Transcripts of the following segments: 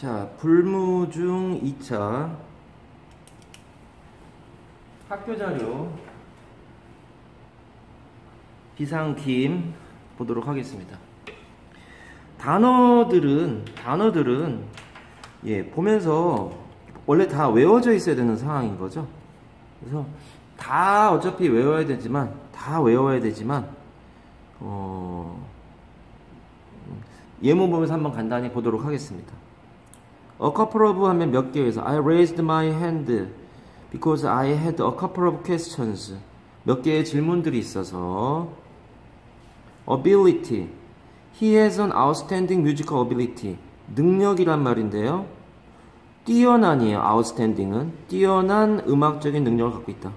자, 불무중 2차 학교 자료 비상김 보도록 하겠습니다. 단어들은 단어들은 예, 보면서 원래 다 외워져 있어야 되는 상황인 거죠. 그래서 다 어차피 외워야 되지만 다 외워야 되지만 어, 예문 보면서 한번 간단히 보도록 하겠습니다. A couple of 하면 몇 개에서 I raised my hand because I had a couple of questions. 몇 개의 질문들이 있어서 ability. He has an outstanding musical ability. 능력이란 말인데요. 뛰어난이에요. outstanding은 뛰어난 음악적인 능력을 갖고 있다.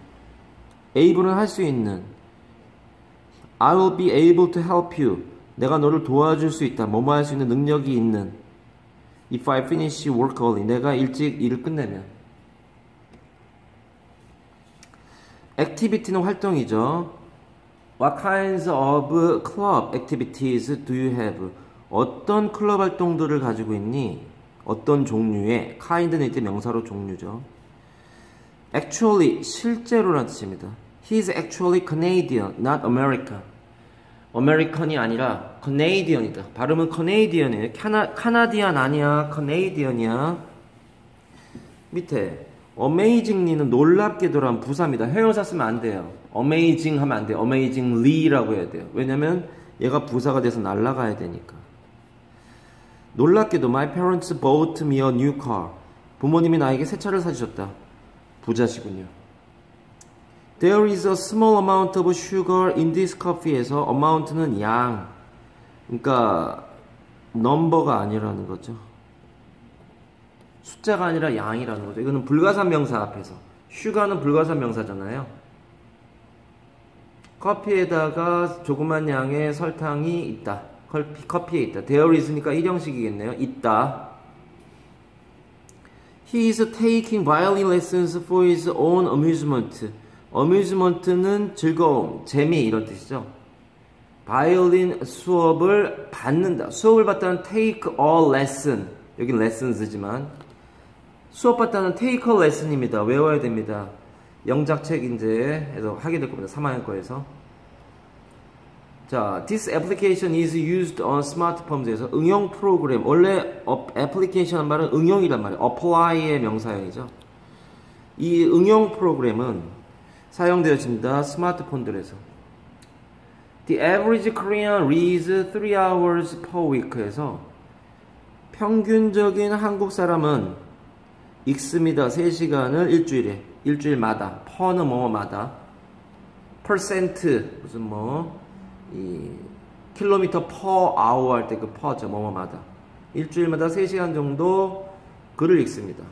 able은 할 수 있는 I will be able to help you. 내가 너를 도와줄 수 있다. 뭐뭐 할 수 있는 능력이 있는 If I finish work early. 내가 일찍 일을 끝내면 activity는 활동이죠. What kinds of club activities do you have? 어떤 클럽 활동들을 가지고 있니? 어떤 종류의 kind는 이때 명사로 종류죠. Actually, 실제로라는 뜻입니다. He is actually Canadian, not American. American이 아니라 Canadian이다. 발음은 Canadian이에요. 카나, 카나디안 아니야. Canadian이야. 밑에 amazingly는 놀랍게도란 부사입니다. 회용사 쓰면 안 돼요. amazing 하면 안 돼요. amazingly라고 해야 돼요. 왜냐면 얘가 부사가 돼서 날아가야 되니까. 놀랍게도 my parents bought me a new car. 부모님이 나에게 새 차를 사주셨다. 부자시군요. There is a small amount of sugar in this coffee에서 amount는 양. 그러니까 넘버가 아니라는 거죠. 숫자가 아니라 양이라는 거죠. 이거는 불가산 명사 앞에서. 슈가는 불가산 명사잖아요. 커피에다가 조그만 양의 설탕이 있다. 커피, 커피에 있다. There is니까 일형식이겠네요. 있다. He is taking violin lessons for his own amusement. amusement는 즐거움, 재미 이런 뜻이죠. 바이올린 수업을 받는다. 수업을 받다는 take a lesson. 여긴 lessons지만 수업 받다는 take a lesson입니다. 외워야 됩니다. 영작책 이제에서 하게 될 겁니다. 3학년 거에서. 자, this application is used on smartphones에서 응용 프로그램. 원래 application 한 말은 응용이란 말이에요. apply의 명사형이죠. 이 응용 프로그램은 사용되어집니다. 스마트폰들에서. The average Korean reads 3 hours per week에서 평균적인 한국 사람은 읽습니다. 3시간을 일주일에. 일주일마다. per는 뭐뭐마다. percent 무슨 뭐 이 킬로미터 per hour 할때그 per죠. 뭐뭐마다. 일주일마다 3시간 정도 글을 읽습니다.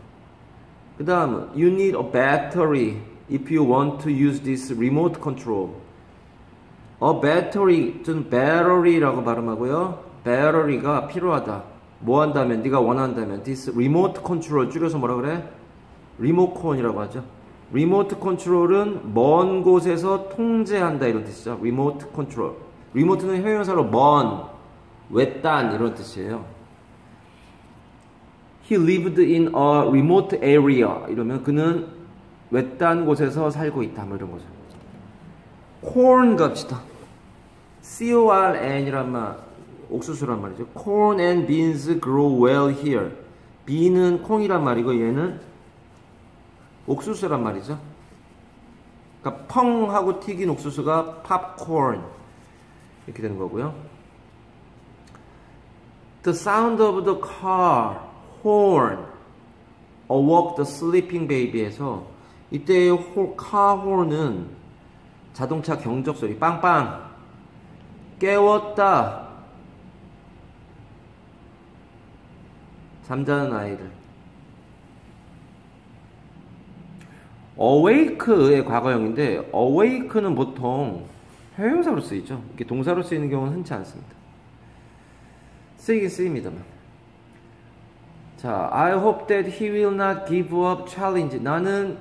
그 다음 you need a battery if you want to use this remote control. A battery, 좀 battery라고 발음하고요. battery가 필요하다. 뭐 한다면, 네가 원한다면 this remote control 줄여서 뭐라 그래? 리모컨이라고 하죠. remote control은 먼 곳에서 통제한다 이런 뜻이죠. remote control. remote는 형용사로 먼, 외딴 이런 뜻이에요. He lived in a remote area. 이러면 그는 외딴 곳에서 살고 있다. 뭐 이런 거죠. corn 갑시다. C-O-R-N이란 말, 옥수수란 말이죠. corn and beans grow well here. bean은 콩이란 말이고 얘는 옥수수란 말이죠. 그러니까 펑 하고 튀긴 옥수수가 팝콘 이렇게 되는 거고요. The sound of the car horn awoke the sleeping baby에서 이때의 car horn은 자동차 경적 소리 빵빵 깨웠다 잠자는 아이를 awake의 과거형인데 awake는 보통 형용사로 쓰이죠. 이게 동사로 쓰이는 경우는 흔치 않습니다. 쓰이긴 쓰입니다만. 자, I hope that he will not give up challenge. 나는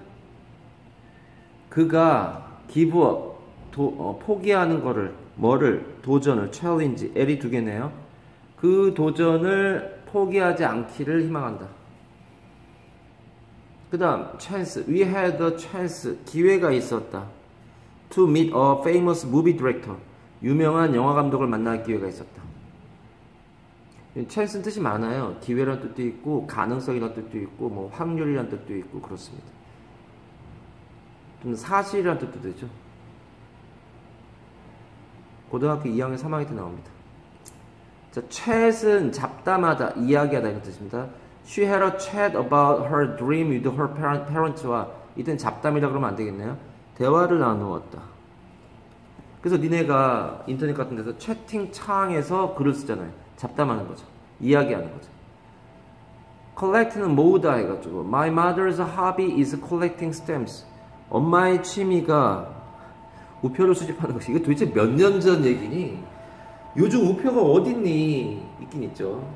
그가 give up, 도, 어, 포기하는 거를, 뭐를, 도전을, challenge, L이 두 개네요. 그 도전을 포기하지 않기를 희망한다. 그 다음 chance. We had a chance. 기회가 있었다. To meet a famous movie director. 유명한 영화 감독을 만날 기회가 있었다. chance는 뜻이 많아요. 기회란 뜻도 있고 가능성이란 뜻도 있고 뭐 확률이란 뜻도 있고 그렇습니다. 좀 사실이란 뜻도 되죠. 고등학교 2학년 3학년 때 나옵니다. 자, chat은 잡담하다, 이야기하다 이런 뜻입니다. She had a chat about her dream with her parents와 이땐 잡담이라 그러면 안 되겠네요. 대화를 나누었다. 그래서 니네가 인터넷 같은 데서 채팅창에서 글을 쓰잖아요. 잡담하는 거죠. 이야기하는 거죠. collect는 모으다 해가지고 My mother's hobby is collecting stamps. 엄마의 취미가 우표를 수집하는 것이 이거 도대체 몇 년 전 얘기니? 요즘 우표가 어딨니? 있긴 있죠.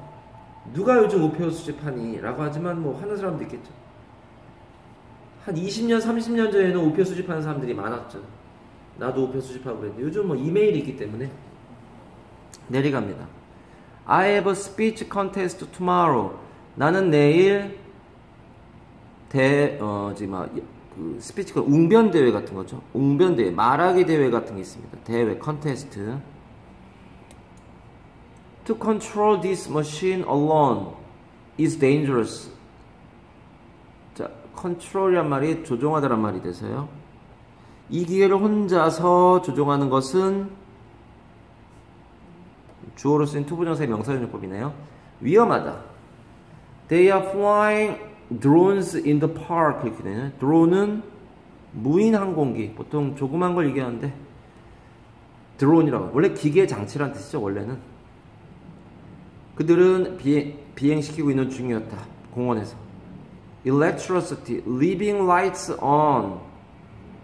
누가 요즘 우표 수집하니? 라고 하지만 뭐 하는 사람도 있겠죠. 한 20년, 30년 전에는 우표 수집하는 사람들이 많았죠. 나도 우표 수집하고 그랬는데 요즘 뭐 이메일이 있기 때문에 내려갑니다. I have a speech contest tomorrow. 나는 내일 대, 어, 지금, 아, 그, 스피치, 웅변 대회 같은 거죠. 웅변 대회, 말하기 대회 같은 게 있습니다. 대회, 컨테스트. To control this machine alone is dangerous. 자, control이란 말이 조종하다란 말이 돼서요. 이 기계를 혼자서 조종하는 것은 주어로 쓰인 투부정사의 명사전용법이네요. 위험하다. They are flying drones in the park 이렇게 되네. 드론은 무인 항공기. 보통 조그만 걸 얘기하는데 드론이라고. 원래 기계 장치란 뜻이죠. 원래는. 그들은 비행, 비행시키고 있는 중이었다. 공원에서. Electricity, leaving lights on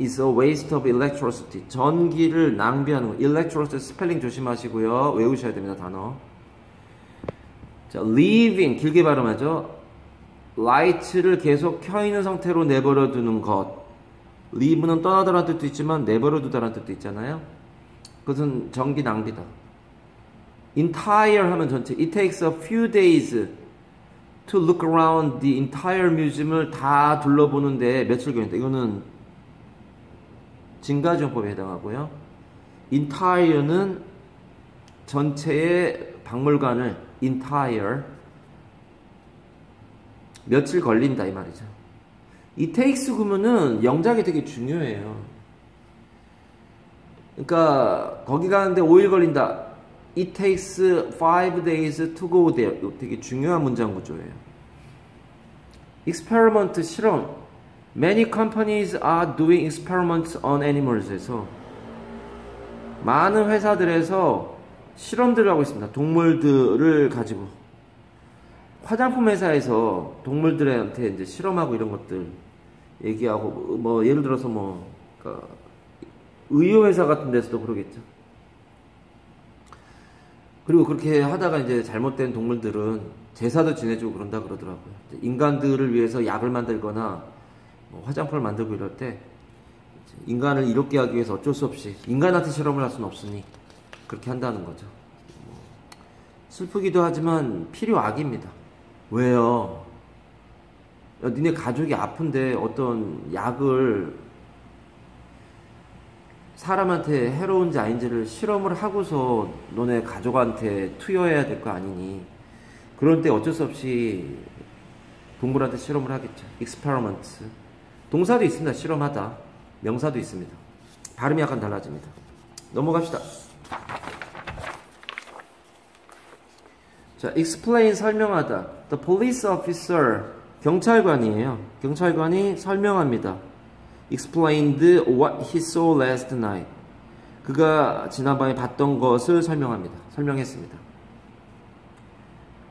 is a waste of electricity. 전기를 낭비하는 거. electricity 스펠링 조심하시고요. 외우셔야 됩니다. 단어. 자, leaving 길게 발음하죠. Light를 계속 켜 있는 상태로 내버려 두는 것. leave는 떠나다라는 뜻도 있지만 내버려 두다라는 뜻도 있잖아요. 그것은 전기 낭비다. entire 하면 전체. It takes a few days to look around the entire museum을 다 둘러보는데 며칠 걸린다. 이거는 진가지용법에 해당하고요. entire는 전체의 박물관을 entire 며칠 걸린다 이 말이죠. 이 takes 그러면은 영작이 되게 중요해요. 그러니까 거기 가는데 5일 걸린다. It takes 5 days to go there. 되게 중요한 문장 구조예요. experiment 실험 Many companies are doing experiments on animals에서 많은 회사들에서 실험들을 하고 있습니다. 동물들을 가지고 화장품 회사에서 동물들한테 이제 실험하고 이런 것들 얘기하고 뭐 예를 들어서 뭐 그러니까 의료 회사 같은 데서도 그러겠죠. 그리고 그렇게 하다가 이제 잘못된 동물들은 제사도 지내주고 그런다 그러더라고요. 인간들을 위해서 약을 만들거나 뭐 화장품을 만들고 이럴 때 인간을 이롭게 하기 위해서 어쩔 수 없이 인간한테 실험을 할 수는 없으니 그렇게 한다는 거죠. 뭐 슬프기도 하지만 필요악입니다. 왜요? 야, 니네 가족이 아픈데 어떤 약을 사람한테 해로운지 아닌지를 실험을 하고서 너네 가족한테 투여해야 될 거 아니니. 그럴 때 어쩔 수 없이 동물한테 실험을 하겠죠. experiment. 동사도 있습니다. 실험하다. 명사도 있습니다. 발음이 약간 달라집니다. 넘어갑시다. 자, explain 설명하다. The police officer 경찰관이에요. 경찰관이 설명합니다. explained what he saw last night. 그가 지난밤에 봤던 것을 설명합니다. 설명했습니다.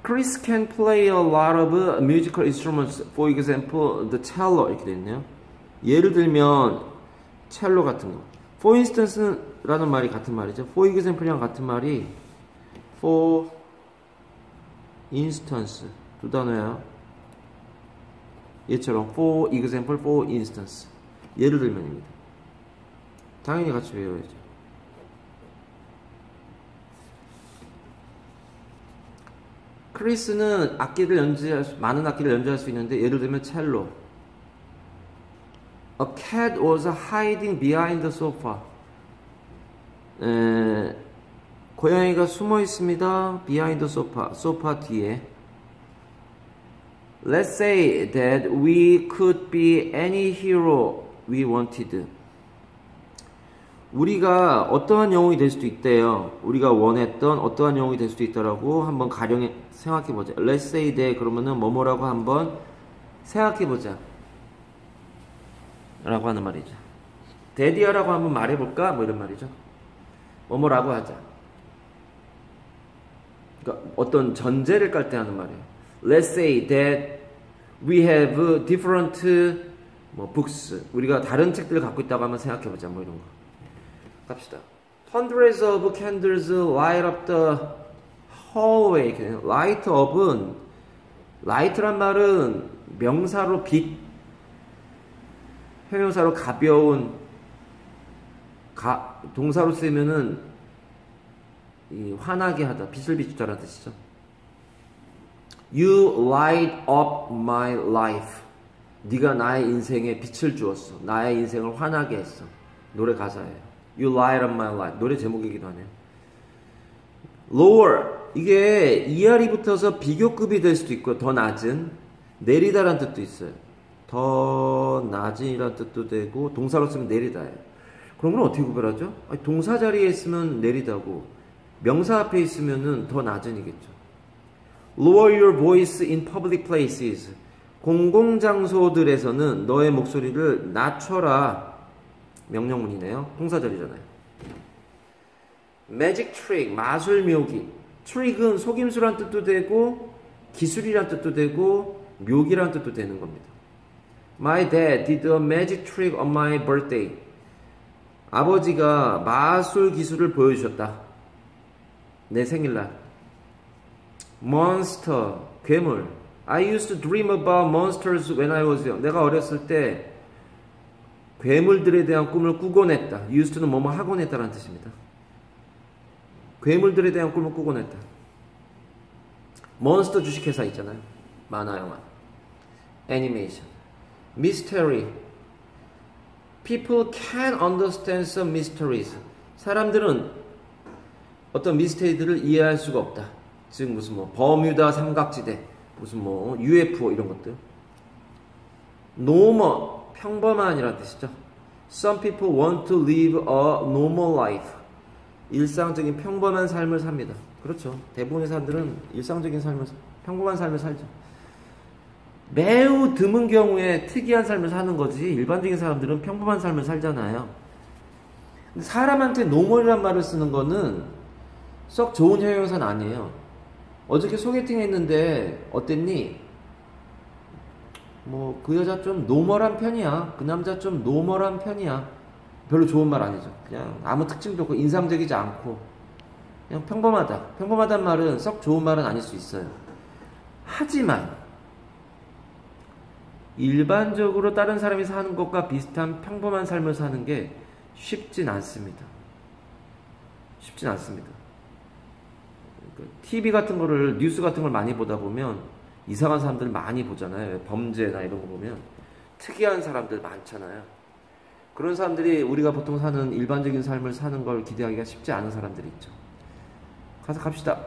Chris can play a lot of musical instruments. For example, the cello 이렇게 되네요. 예를 들면 첼로 같은 거. For instance라는 말이 같은 말이죠. For example이랑 같은 말이 for instance 두 단어야. 얘처럼 for example, for instance. 예를 들면입니다. 당연히 같이 외워야죠. 크리스는 악기를 연주할 수, 많은 악기를 연주할 수 있는데 예를 들면 첼로. A cat was hiding behind the sofa. 에, 고양이가 숨어 있습니다. behind the sofa. 소파 뒤에. Let's say that we could be any hero we wanted. 우리가 어떠한 영웅이 될 수도 있대요. 우리가 원했던 어떠한 영웅이 될 수도 있다라고 한번 가령 생각해 보자. Let's say that 그러면은 뭐뭐라고 한번 생각해 보자. 라고 하는 말이죠. 데디어라고 한번 말해 볼까? 뭐 이런 말이죠. 뭐뭐라고 하자. 그러니까 어떤 전제를 깔 때 하는 말이에요. Let's say that we have different 뭐 books. 우리가 다른 책들을 갖고 있다고 한번 생각해 보자. 뭐 이런 거. 갑시다. Hundreds of candles light up the hallway. light up은 light란 말은 명사로 빛, 형용사로 가벼운, 가, 동사로 쓰면은 이 환하게 하다, 빛을 비추다라는 뜻이죠. You light up my life. 네가 나의 인생에 빛을 주었어. 나의 인생을 환하게 했어. 노래 가사예요. You light up my life. 노래 제목이기도 하네요. lower. 이게 ER이 붙어서 비교급이 될 수도 있고 더 낮은 내리다란 뜻도 있어요. 더 낮은이란 뜻도 되고 동사로 쓰면 내리다예요. 그런 건 어떻게 구별하죠? 동사 자리에 있으면 내리다고 명사 앞에 있으면은 더 낮은이겠죠. Lower your voice in public places. 공공장소들에서는 너의 목소리를 낮춰라. 명령문이네요. 동사절이잖아요. magic trick, 마술 묘기. trick은 속임수란 뜻도 되고 기술이란 뜻도 되고 묘기란 뜻도 되는 겁니다. My dad did a magic trick on my birthday. 아버지가 마술 기술을 보여주셨다. 내 생일날. Monster, 괴물. I used to dream about monsters when I was young. 내가 어렸을 때 괴물들에 대한 꿈을 꾸곤 했다. used는 뭐뭐 하곤 했다라는 뜻입니다. 괴물들에 대한 꿈을 꾸곤 했다. 몬스터 주식회사 있잖아요. 만화 영화. 애니메이션. 미스테리. People can understand some mysteries. 사람들은 어떤 미스테리들을 이해할 수가 없다. 즉 무슨 뭐 버뮤다 삼각지대, 무슨 뭐 UFO 이런 것들. normal 평범한이라는 뜻이죠. Some people want to live a normal life. 일상적인 평범한 삶을 삽니다. 그렇죠. 대부분의 사람들은 일상적인 삶을 평범한 삶을 살죠. 매우 드문 경우에 특이한 삶을 사는 거지 일반적인 사람들은 평범한 삶을 살잖아요. 사람한테 normal이란 말을 쓰는 거는 썩 좋은 형용사는 아니에요. 어저께 소개팅 했는데 어땠니? 뭐 그 여자 좀 normal한 편이야. 그 남자 좀 normal한 편이야. 별로 좋은 말 아니죠. 그냥 아무 특징도 없고 인상적이지 않고 그냥 평범하다. 평범하단 말은 썩 좋은 말은 아닐 수 있어요. 하지만 일반적으로 다른 사람이 사는 것과 비슷한 평범한 삶을 사는 게 쉽진 않습니다. 쉽진 않습니다. TV 그 같은 거를 뉴스 같은 걸 많이 보다 보면 이상한 사람들 많이 보잖아요. 범죄나 이런 거 보면 특이한 사람들 많잖아요. 그런 사람들이 우리가 보통 사는 일반적인 삶을 사는 걸 기대하기가 쉽지 않은 사람들이 있죠. 가서 갑시다.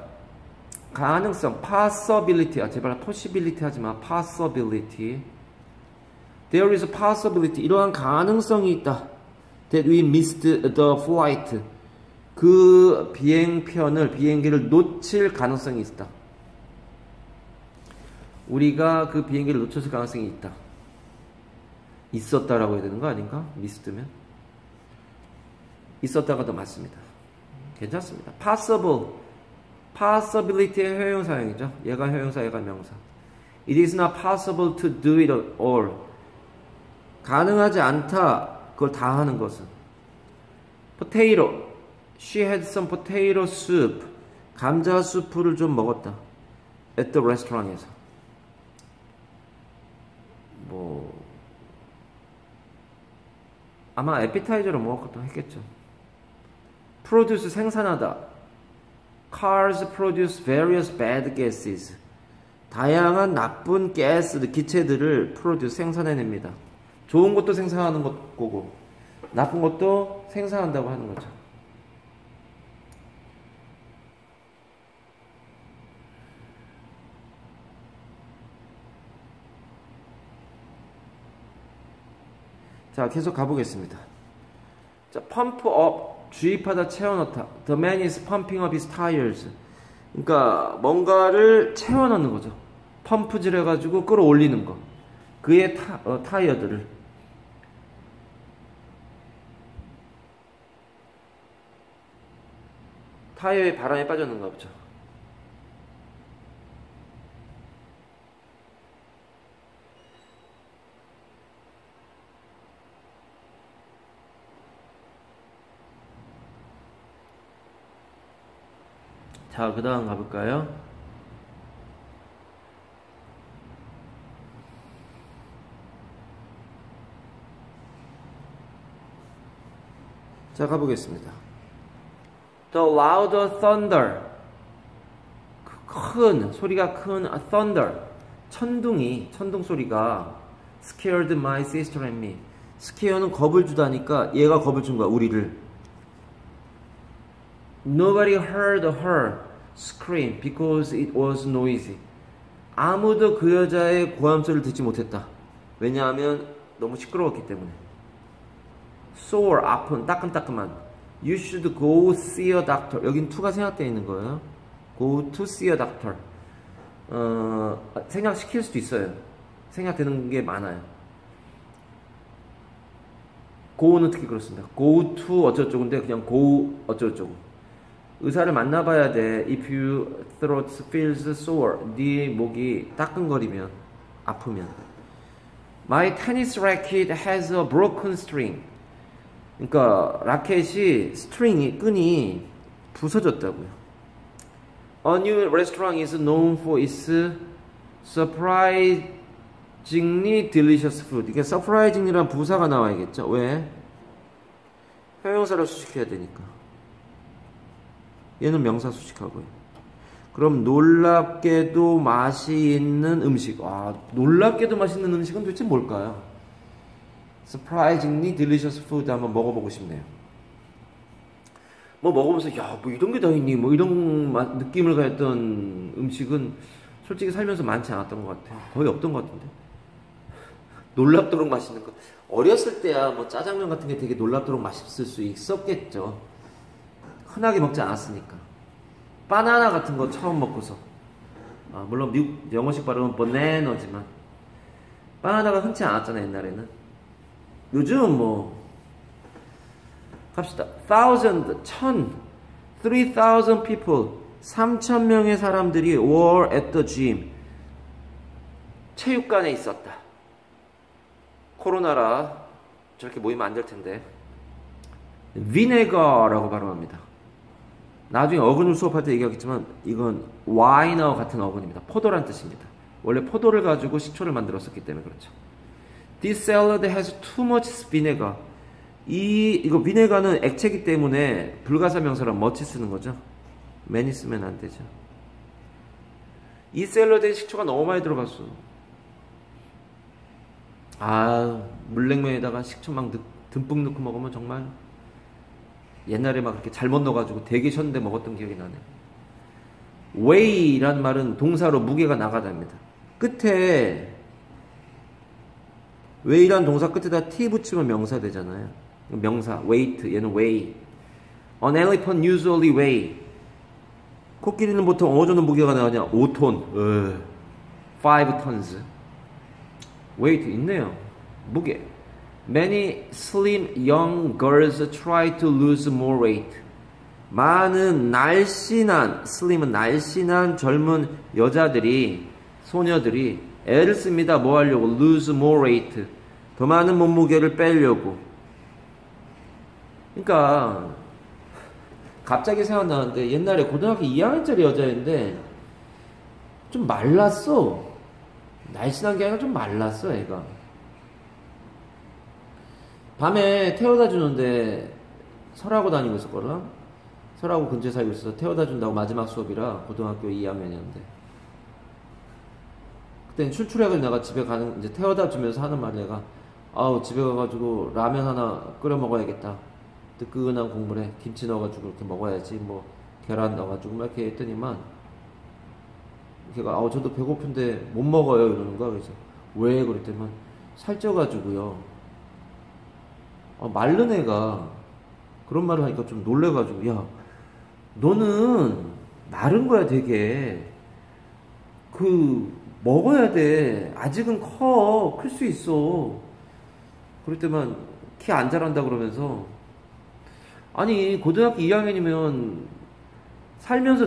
가능성, possibility. 아, 제발 possibility 하지 마. possibility. There is a possibility. 이러한 가능성이 있다. That we missed the flight. 그 비행편을, 비행기를 놓칠 가능성이 있다. 우리가 그 비행기를 놓쳤을 가능성이 있다. 있었다라고 해야 되는 거 아닌가? 미스드면? 있었다가 더 맞습니다. 괜찮습니다. possible. possibility의 효용 사용이죠. 얘가 효용사, 얘가 명사. It is not possible to do it all. 가능하지 않다. 그걸 다 하는 것은. potato. She had some potato soup. 감자 수프를 좀 먹었다. at the restaurant에서. 뭐 아마 에피타이저로 먹었던 뭐 했겠죠. produce 생산하다. Cars produce various bad gases. 다양한 나쁜 가스, 기체들을 프로듀스 생산해냅니다. 좋은 것도 생산하는 것 거고 나쁜 것도 생산한다고 하는 거죠. 자, 계속 가보겠습니다. 자, pump 주입하다 채워넣다. The man is pumping up his tires. 그러니까 뭔가를 채워넣는 거죠. 펌프질 해가지고 끌어올리는 거. 그의 타, 어, 타이어들을. 타이어에 바람이 빠졌는가 보죠. 자, 그 다음 가볼까요? 자, 가보겠습니다. The louder thunder. 큰, 소리가 큰 thunder. 천둥이, 천둥 소리가 scared my sister and me. scare는 겁을 주다니까 얘가 겁을 준 거야, 우리를. Nobody heard her scream because it was noisy. 아무도 그 여자의 고함 소리를 듣지 못했다. 왜냐하면 너무 시끄러웠기 때문에. sore 아픈 따끔따끔한. You should go see a doctor. 여긴 to가 생략되어 있는 거예요. Go to see a doctor. 어, 생략시킬 수도 있어요. 생략되는 게 많아요. go는 특히 그렇습니다. go to 어쩌고저쩌고인데 그냥 go 어쩌고저쩌고. 의사를 만나봐야 돼. If you throat feels sore, 네 목이 따끔거리면 아프면. My tennis racket has a broken string. 그러니까 라켓이 스트링이 끈이 부서졌다고요. A new restaurant is known for its surprisingly delicious food. 이게 surprising이란 부사가 나와야겠죠. 왜? 형용사를 수식해야 되니까. 얘는 명사 수식하고요. 그럼 놀랍게도 맛이 있는 음식. 아, 놀랍게도 맛있는 음식은 도대체 뭘까요? Surprisingly delicious food 한번 먹어보고 싶네요. 뭐 먹으면서 야, 뭐 이런 게 다 있니? 뭐 이런 느낌을 가졌던 음식은 솔직히 살면서 많지 않았던 것 같아요. 거의 없던 것 같은데. 놀랍도록 맛있는 것. 어렸을 때야 뭐 짜장면 같은 게 되게 놀랍도록 맛있을 수 있었겠죠. 흔하게 먹지 않았으니까. 바나나 같은 거 처음 먹고서. 아, 물론 미국 영어식 발음은 버네너지만 바나나가 흔치 않았잖아요 옛날에는. 요즘 뭐 갑시다. thousand, 천, three thousand people, 삼천 명의 사람들이 were at the gym. 체육관에 있었다. 코로나라 저렇게 모이면 안 될 텐데. vinegar라고 발음합니다. 나중에 어근을 수업할 때 얘기하겠지만 이건 와이너 같은 어근입니다. 포도란 뜻입니다. 원래 포도를 가지고 식초를 만들었었기 때문에 그렇죠. This salad has too much vinegar. 이 이거 비네가는 액체기 때문에 불가사 명사랑 멋지 쓰는 거죠. 많이 쓰면 안 되죠. 이 샐러드에 식초가 너무 많이 들어갔어. 아 물냉면에다가 식초 막 듬뿍 넣고 먹으면 정말 옛날에 막 그렇게 잘못 넣어가지고 되게 셨는데 먹었던 기억이 나네. weigh란 말은 동사로 무게가 나가답니다. 끝에 weigh란 동사 끝에다 t 붙이면 명사 되잖아요. 명사 weight 얘는 weigh. An elephant usually weigh. 코끼리는 보통 어느 정도 무게가 나가냐? 5톤. 어, 5 tons. weight 있네요. 무게. Many slim young girls try to lose more weight. 많은 날씬한, slim은 날씬한 젊은 여자들이, 소녀들이 애를 씁니다. 뭐 하려고? lose more weight. 더 많은 몸무게를 빼려고. 그러니까 갑자기 생각나는데 옛날에 고등학교 2학년짜리 여자인데 좀 말랐어. 날씬한 게 아니라 좀 말랐어, 애가. 밤에 태워다 주는데 설하고 다니고 있었거든. 설하고 근처에 살고 있어서 태워다 준다고 마지막 수업이라 고등학교 2학년이었는데 그때 출출해가지고 내가 집에 가는 이제 태워다 주면서 하는 말이 내가 아우 집에 가가지고 라면 하나 끓여 먹어야겠다. 뜨끈한 국물에 김치 넣어가지고 이렇게 먹어야지 뭐 계란 넣어가지고 막 이렇게 했더니만 걔가 아우 저도 배고픈데 못 먹어요 이러는 거야 그래서 왜 그랬더니만 살쪄가지고요. 아, 마른 애가 그런 말을 하니까 좀 놀래가지고 야 너는 마른 거야 되게. 그 먹어야 돼. 아직은 커. 클 수 있어. 그럴 때만 키 안 자란다 그러면서. 아니 고등학교 2학년이면 살면서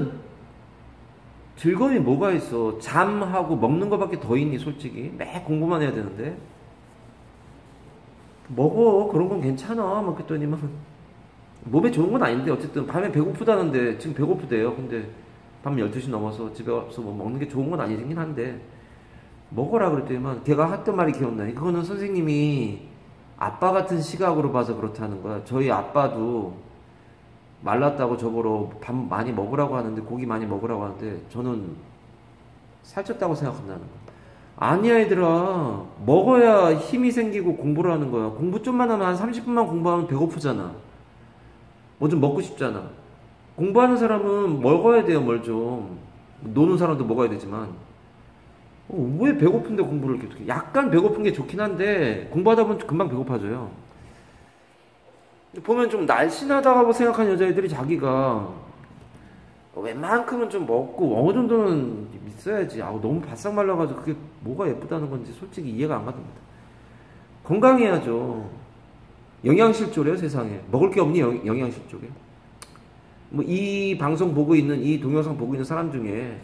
즐거움이 뭐가 있어? 잠하고 먹는 거밖에 더 있니 솔직히? 매 공부만 해야 되는데 먹어 그런 건 괜찮아. 막 그랬더니만 몸에 좋은 건 아닌데 어쨌든 밤에 배고프다는데 지금 배고프대요. 근데 밤 12시 넘어서 집에 와서 뭐 먹는 게 좋은 건 아니긴 한데 먹어라 그랬더니만 걔가 했던 말이 기억나 그거는 선생님이 아빠 같은 시각으로 봐서 그렇다는 거야. 저희 아빠도 말랐다고 저보러 밥 많이 먹으라고 하는데 고기 많이 먹으라고 하는데 저는 살쪘다고 생각한다는 거야 아니야 얘들아. 먹어야 힘이 생기고 공부를 하는 거야. 공부 좀만 하면 한 30분만 공부하면 배고프잖아. 뭐 좀 먹고 싶잖아. 공부하는 사람은 먹어야 돼요 뭘 좀. 노는 사람도 먹어야 되지만. 어, 왜 배고픈데 공부를 이렇게 해? 약간 배고픈 게 좋긴 한데 공부하다 보면 금방 배고파져요. 보면 좀 날씬하다고 생각하는 여자애들이 자기가 웬만큼은 좀 먹고 어느 정도는 있어야지. 아우 너무 바싹 말라가지고 그게 뭐가 예쁘다는 건지 솔직히 이해가 안 갑니다. 건강해야죠. 영양실조래요 세상에. 먹을 게 없니 영, 영양실조게. 뭐이 방송 보고 있는 이 동영상 보고 있는 사람 중에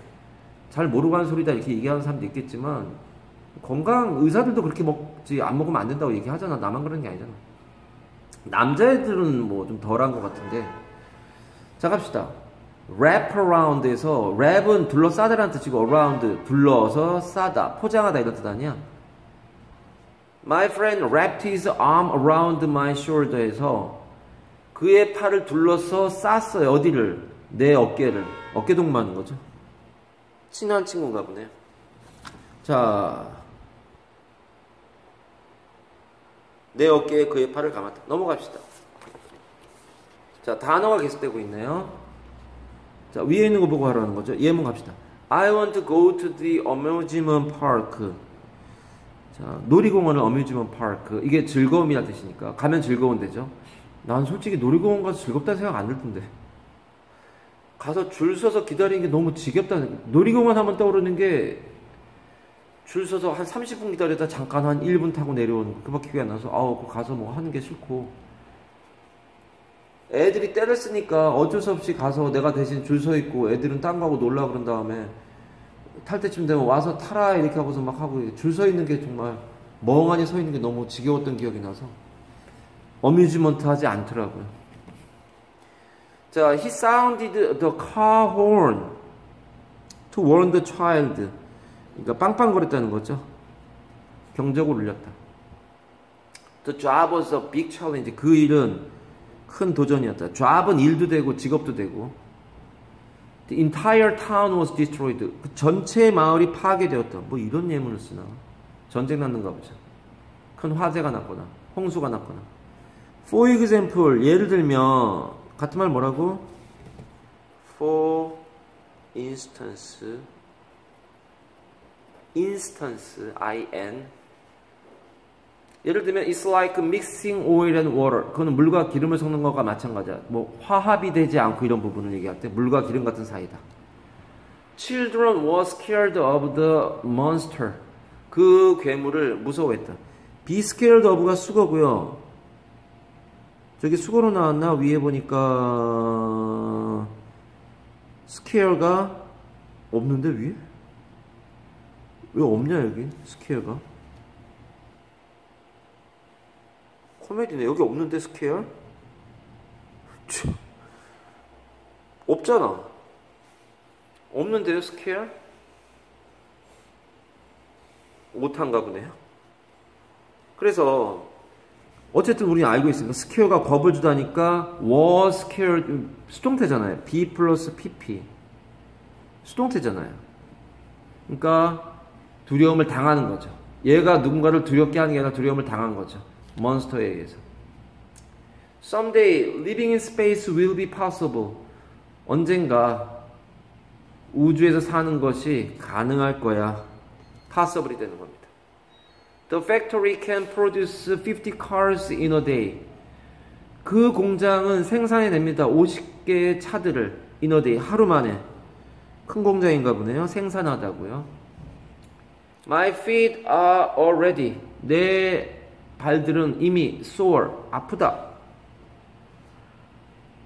잘 모르고 하는 소리다 이렇게 얘기하는 사람도 있겠지만 건강 의사들도 그렇게 먹지 안 먹으면 안 된다고 얘기하잖아. 나만 그런 게 아니잖아. 남자애들은 뭐 좀 덜한 것 같은데. 자 갑시다. Wrap around에서 wrap은 둘러싸다라는 뜻이고 around 둘러서 싸다 포장하다 이런 뜻 아니야? My friend wrapped his arm around my shoulder에서 그의 팔을 둘러서 쌌어요. 어디를? 내 어깨를. 어깨 동무하는 거죠. 친한 친구인가 보네요. 자, 내 어깨에 그의 팔을 감았다. 넘어갑시다. 자, 단어가 계속되고 있네요. 자, 위에 있는 거 보고 하라는 거죠. 예문 갑시다. I want to go to the amusement park. 자, 놀이공원을 amusement park. 이게 즐거움이라 뜻이니까. 가면 즐거운 데죠. 난 솔직히 놀이공원 가서 즐겁다는 생각 안 들던데. 가서 줄 서서 기다리는 게 너무 지겹다는 놀이공원 하면 떠오르는 게 줄 서서 한 30분 기다렸다 잠깐 한 1분 타고 내려오는 거 그밖에 기억이 안 나서 아우 가서 뭐 하는 게 싫고 애들이 때를 쓰니까 어쩔 수 없이 가서 내가 대신 줄 서 있고 애들은 딴 거하고 놀라 그런 다음에 탈 때쯤 되면 와서 타라 이렇게 하고서 막 하고 줄 서 있는 게 정말 멍하니 서 있는 게 너무 지겨웠던 기억이 나서 어뮤즈먼트 하지 않더라고요. 자, he sounded the car horn to warn the child. 그러니까 빵빵거렸다는 거죠. 경적을 울렸다. The job was a big challenge. 그 일은 큰 도전이었다. job은 일도 되고 직업도 되고. The entire town was destroyed. 그 전체 마을이 파괴되었다. 뭐 이런 예문을 쓰나? 전쟁 났는가 보자. 큰 화재가 났거나 홍수가 났거나. For example, 예를 들면 같은 말 뭐라고? For instance, instance, in 예를 들면 it's like mixing oil and water. 그거는 물과 기름을 섞는 것과 마찬가지야. 뭐 화합이 되지 않고 이런 부분을 얘기할 때 물과 기름 같은 사이다. Children were scared of the monster. 그 괴물을 무서워했다. Be scared of가 수거고요. 저기 수거로 나왔나? 위에 보니까 scare가 없는데 위에? 왜 없냐 여기? scare가? 코미디네. 여기 없는데 스케일? 없잖아. 없는데요 스케일? 오탄가 보네요. 그래서 어쨌든 우리는 알고 있습니다. 스퀘어가 겁을 주다니까 was scared 수동태잖아요. be 플러스 pp 수동태잖아요. 그러니까 두려움을 당하는 거죠. 얘가 누군가를 두렵게 하는 게 아니라 두려움을 당한 거죠. monster에 의해서. Someday living in space will be possible. 언젠가 우주에서 사는 것이 가능할 거야. possible이 되는 겁니다. The factory can produce 50 cars in a day. 그 공장은 생산해냅니다. 50개의 차들을 in a day 하루 만에. 큰 공장인가 보네요. 생산하다고요. My feet are already. 내 발들은 이미 sore. 아프다.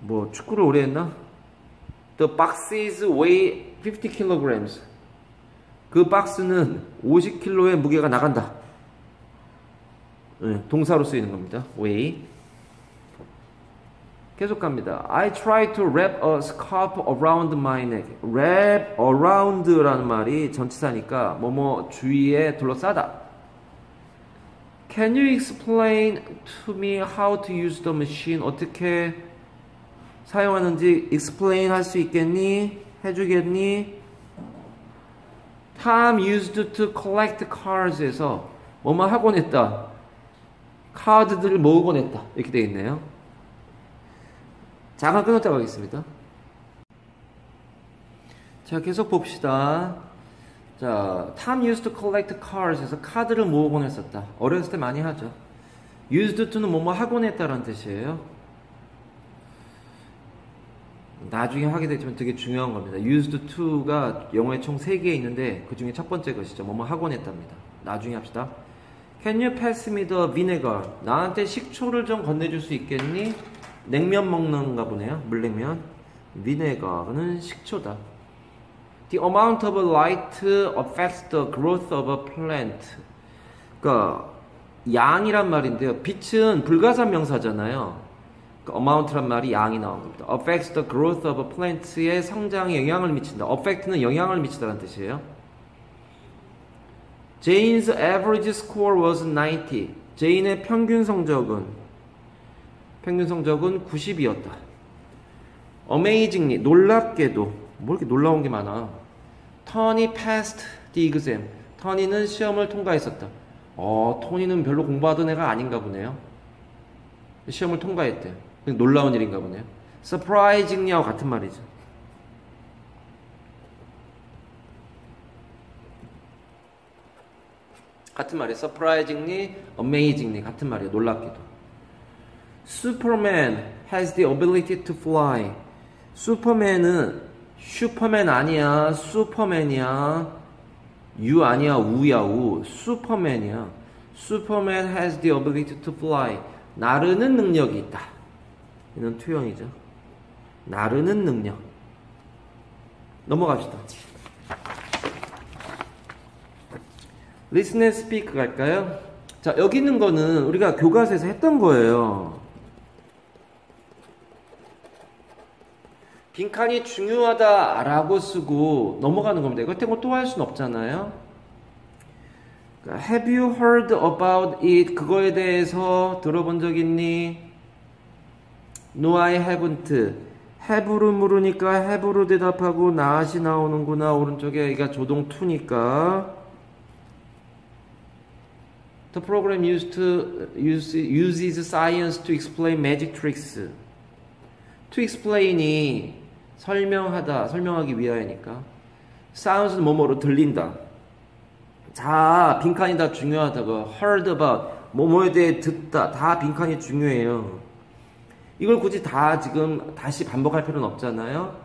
뭐 축구를 오래 했나? The boxes weigh 50 kilograms. 그 박스는 50kg의 무게가 나간다. 네, 동사로 쓰이는 겁니다. weigh. 계속 갑니다. I try to wrap a scarf around my neck. wrap around라는 말이 전치사니까 뭐뭐 주위에 둘러싸다. Can you explain to me how to use the machine? 어떻게 사용하는지 explain 할 수 있겠니? 해주겠니? Tom used to collect cards에서 뭐뭐 하곤 했다. 카드들을 모으곤 했다. 이렇게 되어 있네요. 잠깐 끊었다고 하겠습니다. 자, 계속 봅시다. 자, Tom used to collect cards에서 카드를 모으곤 했었다. 어렸을 때 많이 하죠. used to는 뭐뭐 하곤 했다라는 뜻이에요. 나중에 하게 되지만 되게 중요한 겁니다. used to가 영어에 총 3개 있는데 그 중에 첫 번째 것이죠. 뭐뭐 하곤 했답니다. 나중에 합시다. Can you pass me the vinegar? 나한테 식초를 좀 건네줄 수 있겠니? 냉면 먹는가 보네요. 물냉면. vinegar는 식초다. The amount of light affects the growth of a plant. 그러니까 양이란 말인데요. 빛은 불가산 명사잖아요. 그 amount란 말이 양이 나온 겁니다. affects the growth of a plant의 성장에 영향을 미친다. affect는 영향을 미치다는 뜻이에요. Jane's average score was 90. 제인의 평균 성적은 평균 성적은 90이었다. Amazingly 놀랍게도 뭐 이렇게 놀라운 게 많아. Tony passed the exam. 터니는 시험을 통과했었다. 어, 토니는 별로 공부하던 애가 아닌가 보네요. 시험을 통과했대요. 놀라운 일인가 보네요. surprisingly하고 같은 말이죠. 같은 말이에요. surprisingly, amazingly 같은 말이에요. 놀랍게도. Superman has the ability to fly. 슈퍼맨은 슈퍼맨 아니야. 슈퍼맨이야. 유 아니야. 우야 우. 슈퍼맨이야. Superman has the ability to fly. 나르는 능력이 있다. 이는 투영이죠. 나르는 능력. 넘어갑시다. Listen and speak 갈까요? 자, 여기 있는 거는 우리가 교과서에서 했던 거예요. 빈칸이 중요하다라고 쓰고 넘어가는 겁니다. 이거 탱고 또할 수는 없잖아요. Have you heard about it? 그거에 대해서 들어본 적 있니? No, I haven't. have로 물으니까 have로 대답하고 not이 나오는구나. 오른쪽에 이가 조동 to니까. The program used to use, uses science to explain magic tricks. To explain이 설명하다, 설명하기 위하여니까. sounds는 뭐뭐로 들린다. 자, 빈칸이 다 중요하다고. heard about, 뭐뭐에 대해 듣다. 다 빈칸이 중요해요. 이걸 굳이 다 지금 다시 반복할 필요는 없잖아요.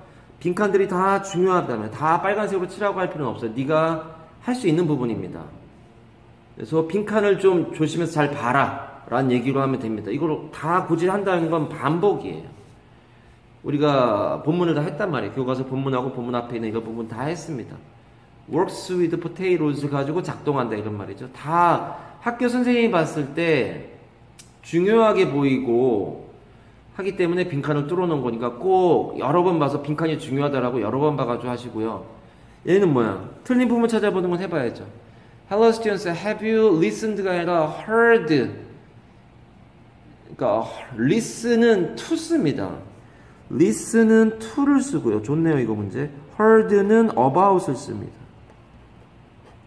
빈칸들이 다 중요하다면 다 빨간색으로 칠하고 할 필요는 없어요. 네가 할 수 있는 부분입니다. 그래서 빈칸을 좀 조심해서 잘 봐라 라는 얘기로 하면 됩니다. 이걸 다 굳이 한다는 건 반복이에요. 우리가 본문을 다 했단 말이에요. 교과서 본문하고 본문 앞에 있는 이거 부분 다 했습니다. works with potatoes 가지고 작동한다 이런 말이죠. 다 학교 선생님이 봤을 때 중요하게 보이고 하기 때문에 빈칸을 뚫어놓은 거니까 꼭 여러 번 봐서 빈칸이 중요하다라고 여러 번 봐가지고 하시고요. 얘는 뭐야? 틀린 부분 찾아보는 건 해봐야죠. Hello students, have you listened가 아니라 heard. 그러니까 listen은 to 씁니다. Listen은 to를 쓰고요. 좋네요 이거 문제. heard는 about을 씁니다.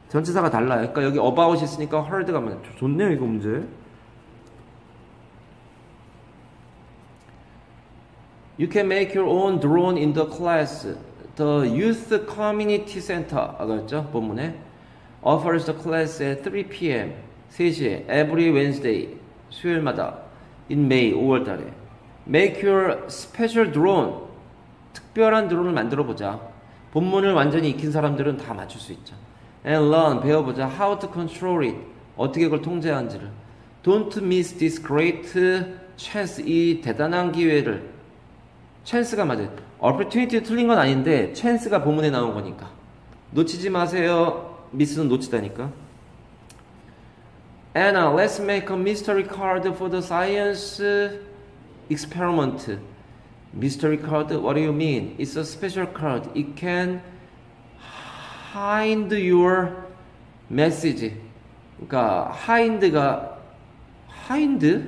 전치사가 달라요. 그러니까 여기 about 있으니까 heard가 면 좋네요 이거 문제. You can make your own drone in the class. The Youth Community Center 아 그랬죠 본문에 offers the class at 3 p.m. 3시에 every Wednesday 수요일마다 in May 5월달에 make your special drone 특별한 드론을 만들어 보자. 본문을 완전히 익힌 사람들은 다 맞출 수 있죠. And learn 배워보자 how to control it 어떻게 그걸 통제하는지를 Don't miss this great chance 이 대단한 기회를 chance가 맞아요. opportunity 틀린 건 아닌데 chance가 본문에 나온 거니까 놓치지 마세요. 미스는 놓치다니까. Anna, let's make a mystery card for the science experiment. Mystery card? What do you mean? It's a special card. It can hide your message. 그러니까 hid가 hide?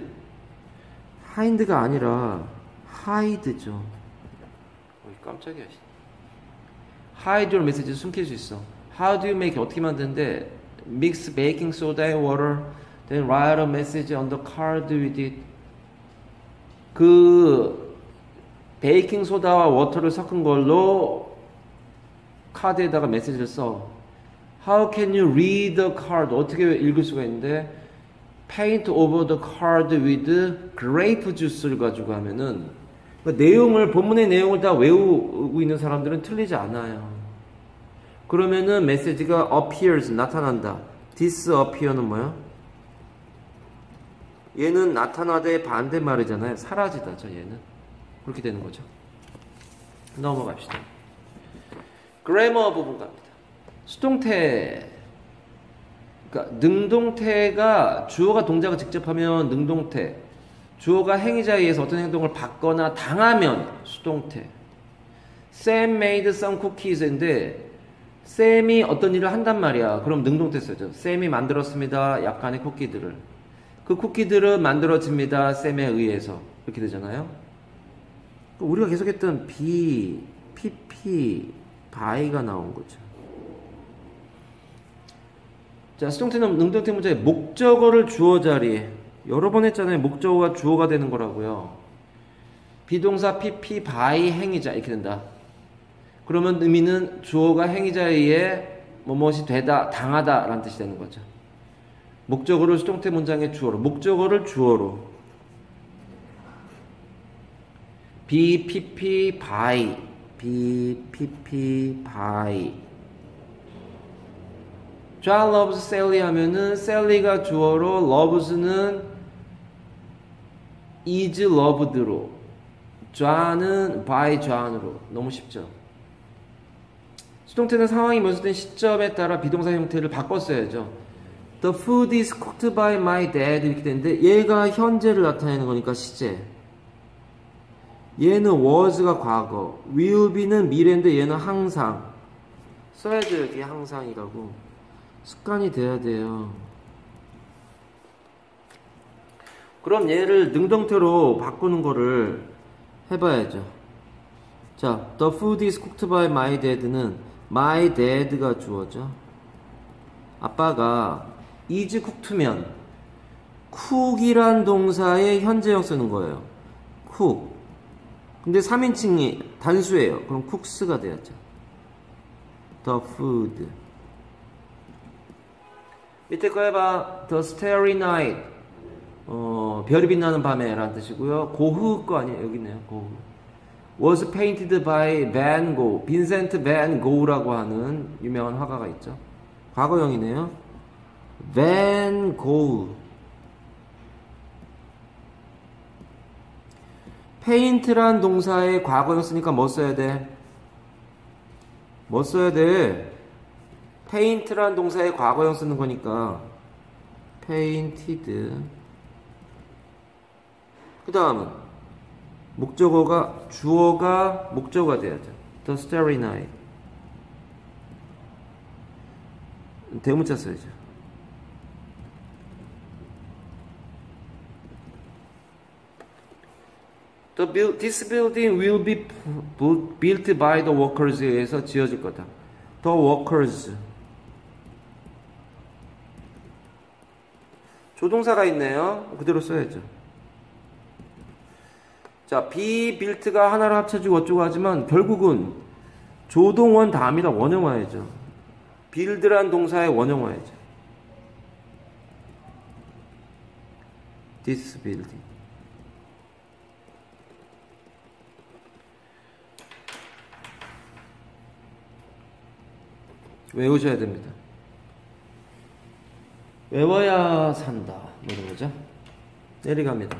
hid가 아니라 hide죠. 깜짝이야. hide your message 숨길 수 있어. How do you make 어떻게 만드는데 mix baking soda and water then write a message on the card with it. 그 베이킹 소다와 워터를 섞은 걸로 카드에다가 메시지를 써. How can you read the card? 어떻게 읽을 수가 있는데 paint over the card with grape juice를 가지고 하면은 그러니까 내용을 본문의 내용을 다 외우고 있는 사람들은 틀리지 않아요. 그러면은 메시지가 appears 나타난다. disappear는 뭐야? 얘는 나타나다의 반대말이잖아요. 사라지다죠, 얘는. 그렇게 되는 거죠. 넘어갑시다. 그래머 부분 갑니다. 수동태. 그러니까 능동태가 주어가 동작을 직접 하면 능동태. 주어가 행위자에 의해서 어떤 행동을 받거나 당하면 수동태. Sam made some cookies인데 쌤이 어떤 일을 한단 말이야. 그럼 능동태 쓰죠. 쌤이 만들었습니다. 약간의 쿠키들을. 그 쿠키들은 만들어집니다. 쌤에 의해서. 이렇게 되잖아요. 우리가 계속했던 B, PP, 바이가 나온 거죠. 자, 수동태는 능동태 문제에 목적어를 주어 자리에 여러 번 했잖아요. 목적어가 주어가 되는 거라고요. be동사 PP, by, 행위자 이렇게 된다. 그러면 의미는 주어가 행위자에 의해 뭐뭇이 되다, 당하다 라는 뜻이 되는 거죠. 목적어를 수동태 문장의 주어로, 목적어를 주어로. be pp by, be pp by. John loves Sally 하면은 Sally가 주어로, loves는 is loved로, John은 by John으로. 너무 쉽죠? 수동태는 상황이 묘사된 시점에 따라 비동사 형태를 바꿨어야죠. The food is cooked by my dad 이렇게 되는데 얘가 현재를 나타내는 거니까 시제. 얘는 was가 과거, will be는 미래인데 얘는 항상. 써야죠 여기 항상이라고. 습관이 돼야 돼요. 그럼 얘를 능동태로 바꾸는 거를 해봐야죠. 자, the food is cooked by my dad는 my dad가 주어죠. 아빠가 is cooked면 cook이란 동사의 현재형 쓰는 거예요. cook. 근데 3인칭이 단수예요. 그럼 cooks가 돼야죠. the food. 밑에 거 해봐. the starry night. 어, 별이 빛나는 밤에 라는 뜻이고요. 고흐 거 아니에요. 여기 있네요. 고흐. was painted by Van Gogh. 빈센트 반 고우라고 하는 유명한 화가가 있죠. 과거형이네요. Van Gogh. 페인트란 동사의 과거형 쓰니까 뭐 써야 돼? 뭐 써야 돼? 페인트란 동사의 과거형 쓰는 거니까 painted 그 다음은 목적어가 주어가 목적어가 돼야죠. The Starry Night. 대문자 써야죠. The build, this building will be built by the workers에 의해서 지어질 거다. The workers. 조동사가 있네요. 그대로 써야죠. 자, be built가 하나를 합쳐주고 어쩌고 하지만 결국은 조동원 다음이라 원형화해죠. build란 동사의 원형화해죠. this building. 외우셔야 됩니다. 외워야 산다. 뭐 이런 거죠. 내려갑니다.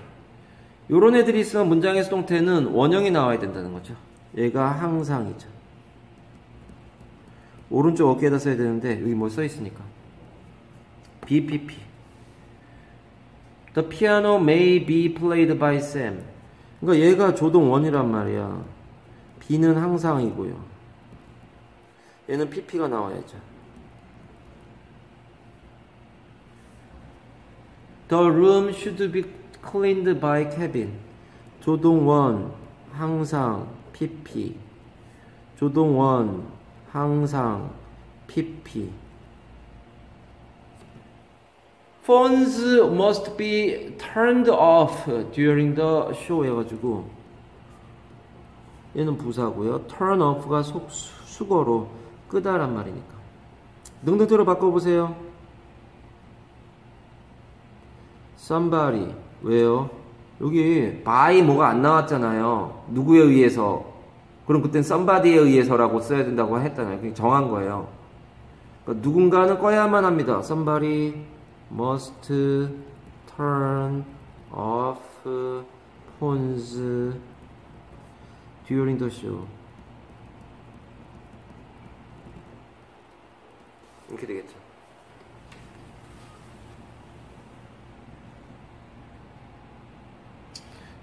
요런 애들이 있으면 문장의 수동태는 원형이 나와야 된다는 거죠. 얘가 항상이죠. 오른쪽 어깨에다 써야 되는데 여기 뭐 써 있으니까. BPP. The piano may be played by Sam. 그러니까 얘가 조동원이란 말이야. B는 항상이고요. 얘는 PP가 나와야죠. The room should be cleaned by Kevin. 조동원 항상 PP. 조동원 항상 PP. Phones must be turned off during the show 해가지고 얘는 부사고요. turn off가 속, 수거로 끄다란 말이니까. 능동태로 바꿔보세요. somebody 왜요? 여기 by 뭐가 안 나왔잖아요. 누구에 의해서 그럼 그땐 somebody에 의해서라고 써야 된다고 했잖아요. 그냥 정한 거예요. 그러니까 누군가는 꺼야만 합니다. somebody must turn off phones during the show. 이렇게 되겠죠.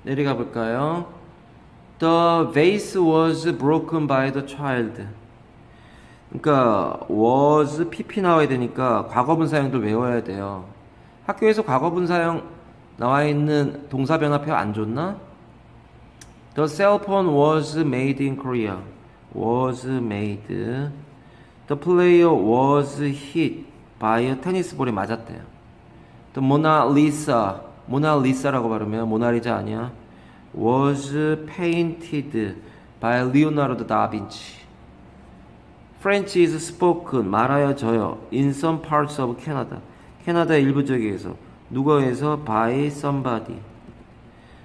내려가 볼까요? The vase was broken by the child. 그러니까 was pp 나와야 되니까 과거분 사형들 외워야 돼요. 학교에서 과거분 사형 나와 있는 동사 변화표 안 줬나? The cell phone was made in Korea. was made. The player was hit by a tennis ball에 맞았대요. The Mona Lisa, 모나 리사라고 발음해요. 모나리자 아니야. was painted by Leonardo da Vinci. French is spoken 말하여져요. In some parts of Canada. 캐나다의 일부 지역에서 누구에서 by somebody.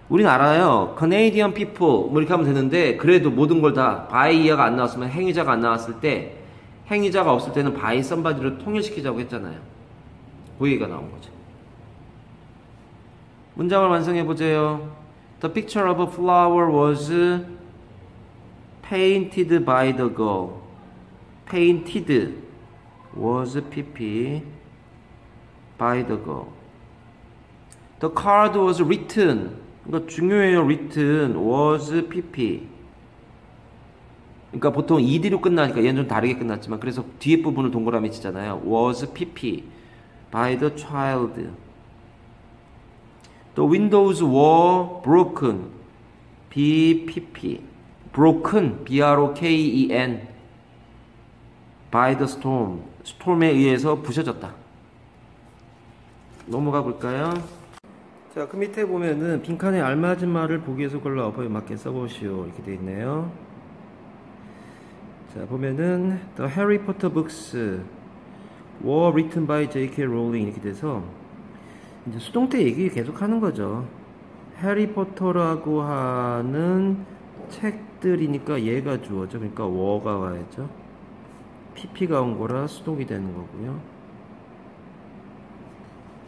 우린 알아요. Canadian people 뭐 이렇게 하면 되는데 그래도 모든 걸 다 by 이하가 안 나왔으면 행위자가 안 나왔을 때 행위자가 없을 때는 by somebody로 통일시키자고 했잖아요. 그 얘기가 나온 거죠. 문장을 완성해 보세요. The picture of a flower was painted by the girl. painted was pp by the girl. The card was written. 그러니까 중요해요. written was pp. 그러니까 보통 ed로 끝나니까 얘는 좀 다르게 끝났지만 그래서 뒤에 부분을 동그라미 치잖아요. was pp by the child. The windows were broken. bpp. broken. b-r-o-k-e-n. by the storm. 스톰에 의해서 부셔졌다. 넘어가 볼까요? 자, 그 밑에 보면은 빈칸에 알맞은 말을 보기 위해서 걸러 어퍼에 맞게 써보시오. 이렇게 돼 있네요. 자, 보면은 The Harry Potter books were written by J.K. Rowling 이렇게 돼서 이제 수동 태 얘기 계속 하는 거죠. 해리포터라고 하는 책들이니까 얘가 주어져. 그러니까 워가 와야죠. pp가 온 거라 수동이 되는 거고요.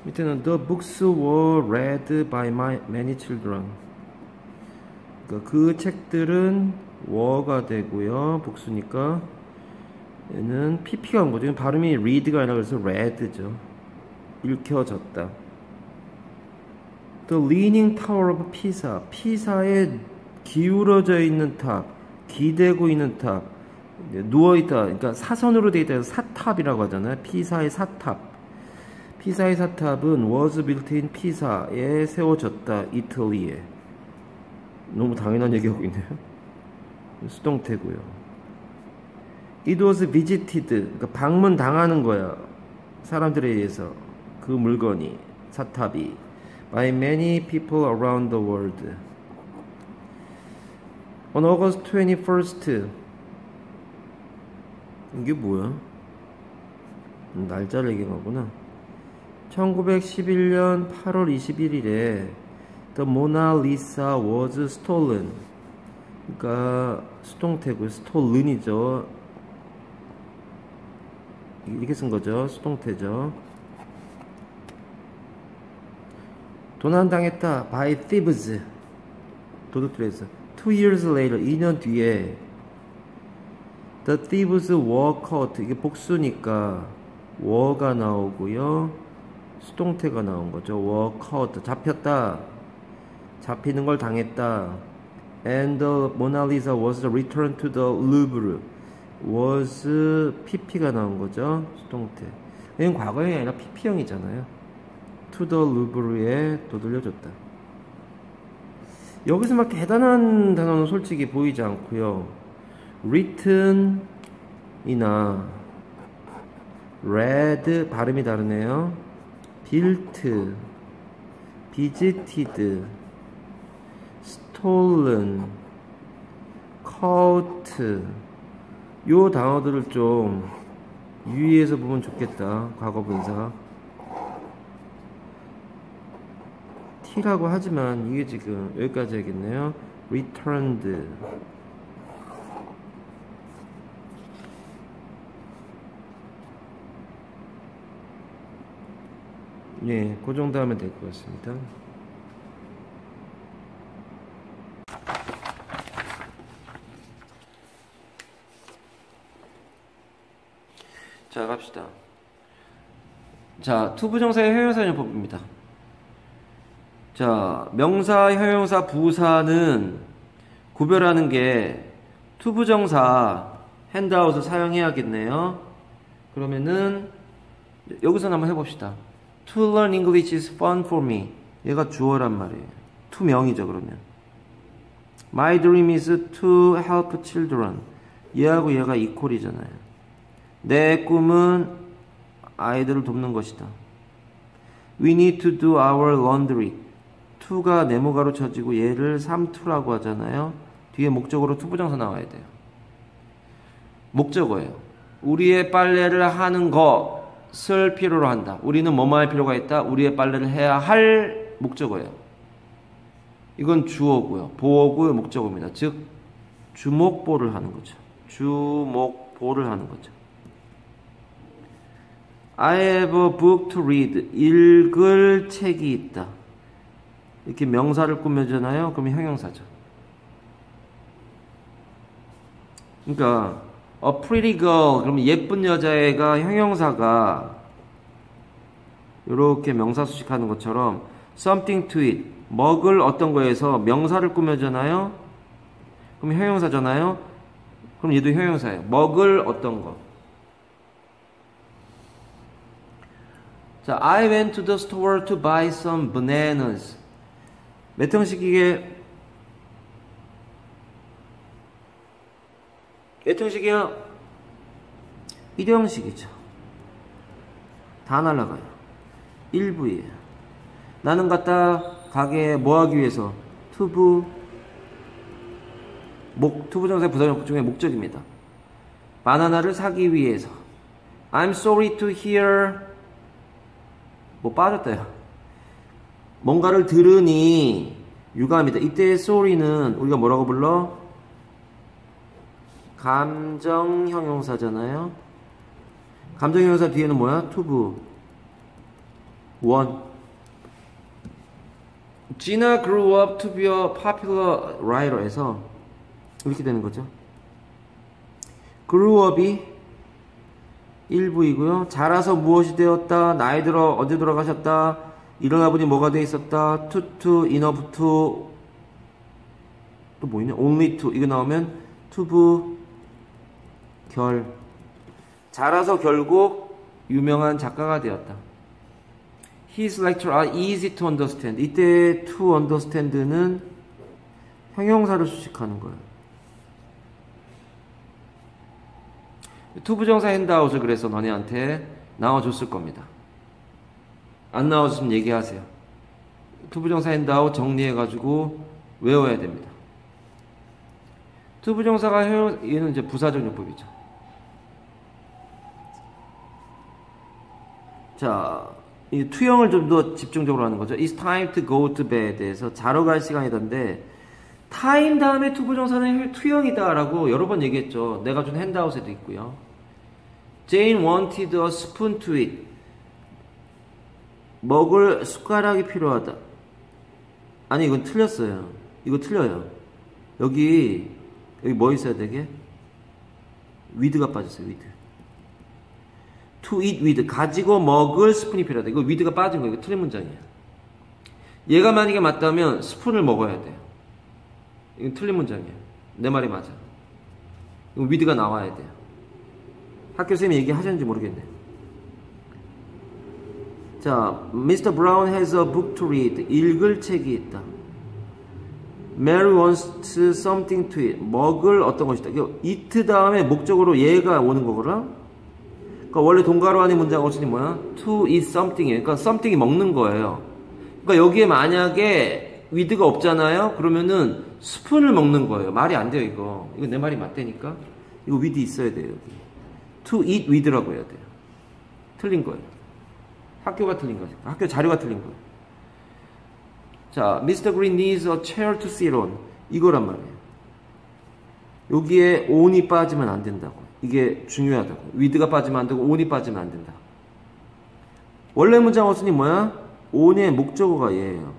밑에는 The books were read by my many children. 그러니까 그 책들은 were가 되고요. 복수니까 얘는 pp가 온 거죠. 발음이 read가 아니라 그래서 read죠. 읽혀졌다. The Leaning Tower of Pisa. 피사에 기울어져 있는 탑, 기대고 있는 탑, 누워있다. 그러니까 사선으로 되어 있다. 사탑이라고 하잖아요. 피사의 사탑. 피사의 사탑은 was built in 피사에 세워졌다. 이탈리에. 너무 당연한 얘기하고 있네요. 수동태고요. It was visited. 그러니까 방문 당하는 거야. 사람들에 의해서 그 물건이 사타비 by many people around the world. On August 21st 이게 뭐야? 날짜를 얘기하구나. 1911년 8월 21일에 The Mona Lisa was stolen. 그러니까 수동태고 stolen이죠. 이렇게 쓴 거죠. 수동태죠. 도난당했다. by thieves. 도둑들에서. Two years later, 2년 뒤에 The thieves were caught. 이게 복수니까 were가 나오고요. 수동태가 나온 거죠. were caught. 잡혔다. 잡히는 걸 당했다. And the Mona Lisa was returned to the Louvre. was pp가 나온 거죠. 수동태. 이건 과거형이 아니라 pp형이잖아요. to the Louvre에 또 돌려줬다. 여기서 막 대단한 단어는 솔직히 보이지 않고요. written 이나 read 발음이 다르네요. built, visited, stolen, caught 요 단어들을 좀 유의해서 보면 좋겠다. 과거 분사. T라고 하지만 이게 지금 여기까지 해야겠네요. returned. 예, 그 정도 하면 될 것 같습니다. 자, 갑시다. 자, 투부정사의 형용사용법입니다. 자, 명사, 형용사, 부사는 구별하는 게 to부정사 handout을 사용해야겠네요. 그러면은 여기서 한번 해봅시다. To learn English is fun for me. 얘가 주어란 말이에요. to명이죠, 그러면. My dream is to help children. 얘하고 얘가 equal이잖아요. 내 꿈은 아이들을 돕는 것이다. We need to do our laundry. to가 네모가로 쳐지고 얘를 3to라고 하잖아요. 뒤에 목적어로 to부정사 나와야 돼요. 목적어예요. 우리의 빨래를 하는 것을 필요로 한다. 우리는 뭐뭐 할 필요가 있다. 우리의 빨래를 해야 할 목적어예요. 이건 주어고요. 보어고요. 목적어입니다. 즉 주목보를 하는 거죠. 주목보를 하는 거죠. I have a book to read. 읽을 책이 있다. 이렇게 명사를 꾸며잖아요. 그러면 형용사죠. 그러니까 a pretty girl 그러면 예쁜 여자애가 형용사가 이렇게 명사 수식하는 것처럼 something to eat 먹을 어떤 거에서 명사를 꾸며잖아요. 그럼 형용사잖아요. 그럼 얘도 형용사예요. 먹을 어떤 거. 자, I went to the store to buy some bananas. 몇 형식 이게 몇 형식이요? 1형식이죠. 다 날라가요. 1부예요. 나는 갔다 가게에 뭐 하기 위해서? 투부 목 투부 정사 부사적 중에 목적입니다. 바나나를 사기 위해서. I'm sorry to hear 뭐 빠졌다요. 뭔가를 들으니 유감이다. 이때의 sorry는 우리가 뭐라고 불러? 감정 형용사잖아요. 감정 형용사 뒤에는 뭐야? 투부. 원. Gina grew up to be a popular writer에서 이렇게 되는 거죠. grew up이 1부이고요. 자라서 무엇이 되었다. 나이 들어 언제 돌아가셨다. 일어나 보니 뭐가 돼 있었다. enough to 또뭐 있냐? only 이거 나오면 to 결 자라서 결국 유명한 작가가 되었다. His lecture are easy to understand. 이때 to understand는 형용사를 수식하는 거예요. to부정사 handout을 그래서 너네한테 나눠줬을 겁니다. 안 나눠줬으면 얘기하세요. to부정사 handout 정리해가지고 외워야 됩니다. to부정사가 얘는 이제 부사적 용법이죠. 자, 이 to형을 좀 더 집중적으로 하는 거죠. It's time to go to bed에서 자러 갈 시간이던데 time 다음에 to부정사는 to형이다라고 여러 번 얘기했죠. 내가 준 핸드아웃에도 있고요. Jane wanted a spoon to eat. 먹을 숟가락이 필요하다. 아니 이건 틀렸어요. 이거 틀려요. 여기 여기 뭐 있어야 되게? with가 빠졌어요. with. to eat with 가지고 먹을 스푼이 필요하다. 이거 with가 빠진 거예요. 이거 틀린 문장이에요. 얘가 만약에 맞다면 스푼을 먹어야 돼요. 이건 틀린 문장이에요. 내 말이 맞아. 이거 with가 나와야 돼요. 학교 선생님이 얘기하셨는지 모르겠네. 자, Mr. Brown has a book to read. 읽을 책이 있다. Mary wants something to eat. 먹을 어떤 것이다. eat 다음에 목적으로 얘가 오는 거구나. 그러니까 원래 동가로 안의 문장 어순이 뭐야? To eat something이에요. 그러니까 something이 먹는 거예요. 그러니까 여기에 만약에 with가 없잖아요. 그러면은 스푼을 먹는 거예요. 말이 안 돼요, 이거. 이거 내 말이 맞다니까. 이거 with 있어야 돼요, 여기. To eat with라고 해야 돼요. 틀린 거예요. 학교가 틀린 거죠. 학교 자료가 틀린 거예요. 자, Mr. Green needs a chair to sit on. 이거란 말이에요. 여기에 on이 빠지면 안 된다고. 이게 중요하다고. with가 빠지면 안 되고 on이 빠지면 안 된다. 원래 문장 어순이 뭐야? on의 목적어가 얘예요.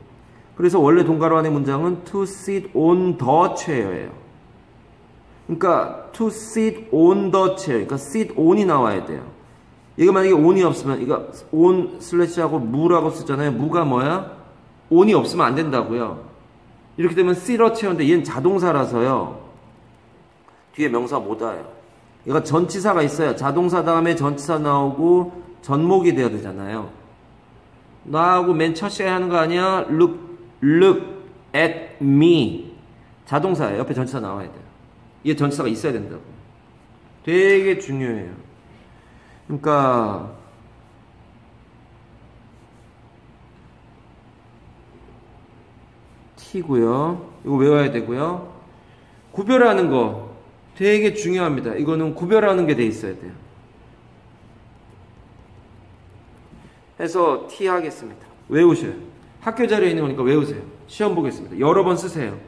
그래서 원래 동가로 안의 문장은 to sit on the chair예요. 그러니까 to sit on the chair. 그러니까 sit on이 나와야 돼요. 이거 만약에 on이 없으면 이거 on 슬래시하고 무라고 쓰잖아요. 무가 뭐야? on이 없으면 안 된다고요. 이렇게 되면 sit a chair인데 얘는 자동사라서요. 뒤에 명사 못 와요. 얘가 전치사가 있어요. 자동사 다음에 전치사 나오고 전목이 돼야 되잖아요. 나하고 맨 첫 시간에 하는 거 아니야? look, look at me. 자동사예요. 옆에 전치사 나와야 돼요. 이게 전치사가 있어야 된다고. 되게 중요해요. 그러니까 T고요. 이거 외워야 되고요. 구별하는 거 되게 중요합니다. 이거는 구별하는 게 돼 있어야 돼요. 해서 T 하겠습니다. 외우셔요. 학교 자료에 있는 거니까 외우세요. 시험 보겠습니다. 여러 번 쓰세요.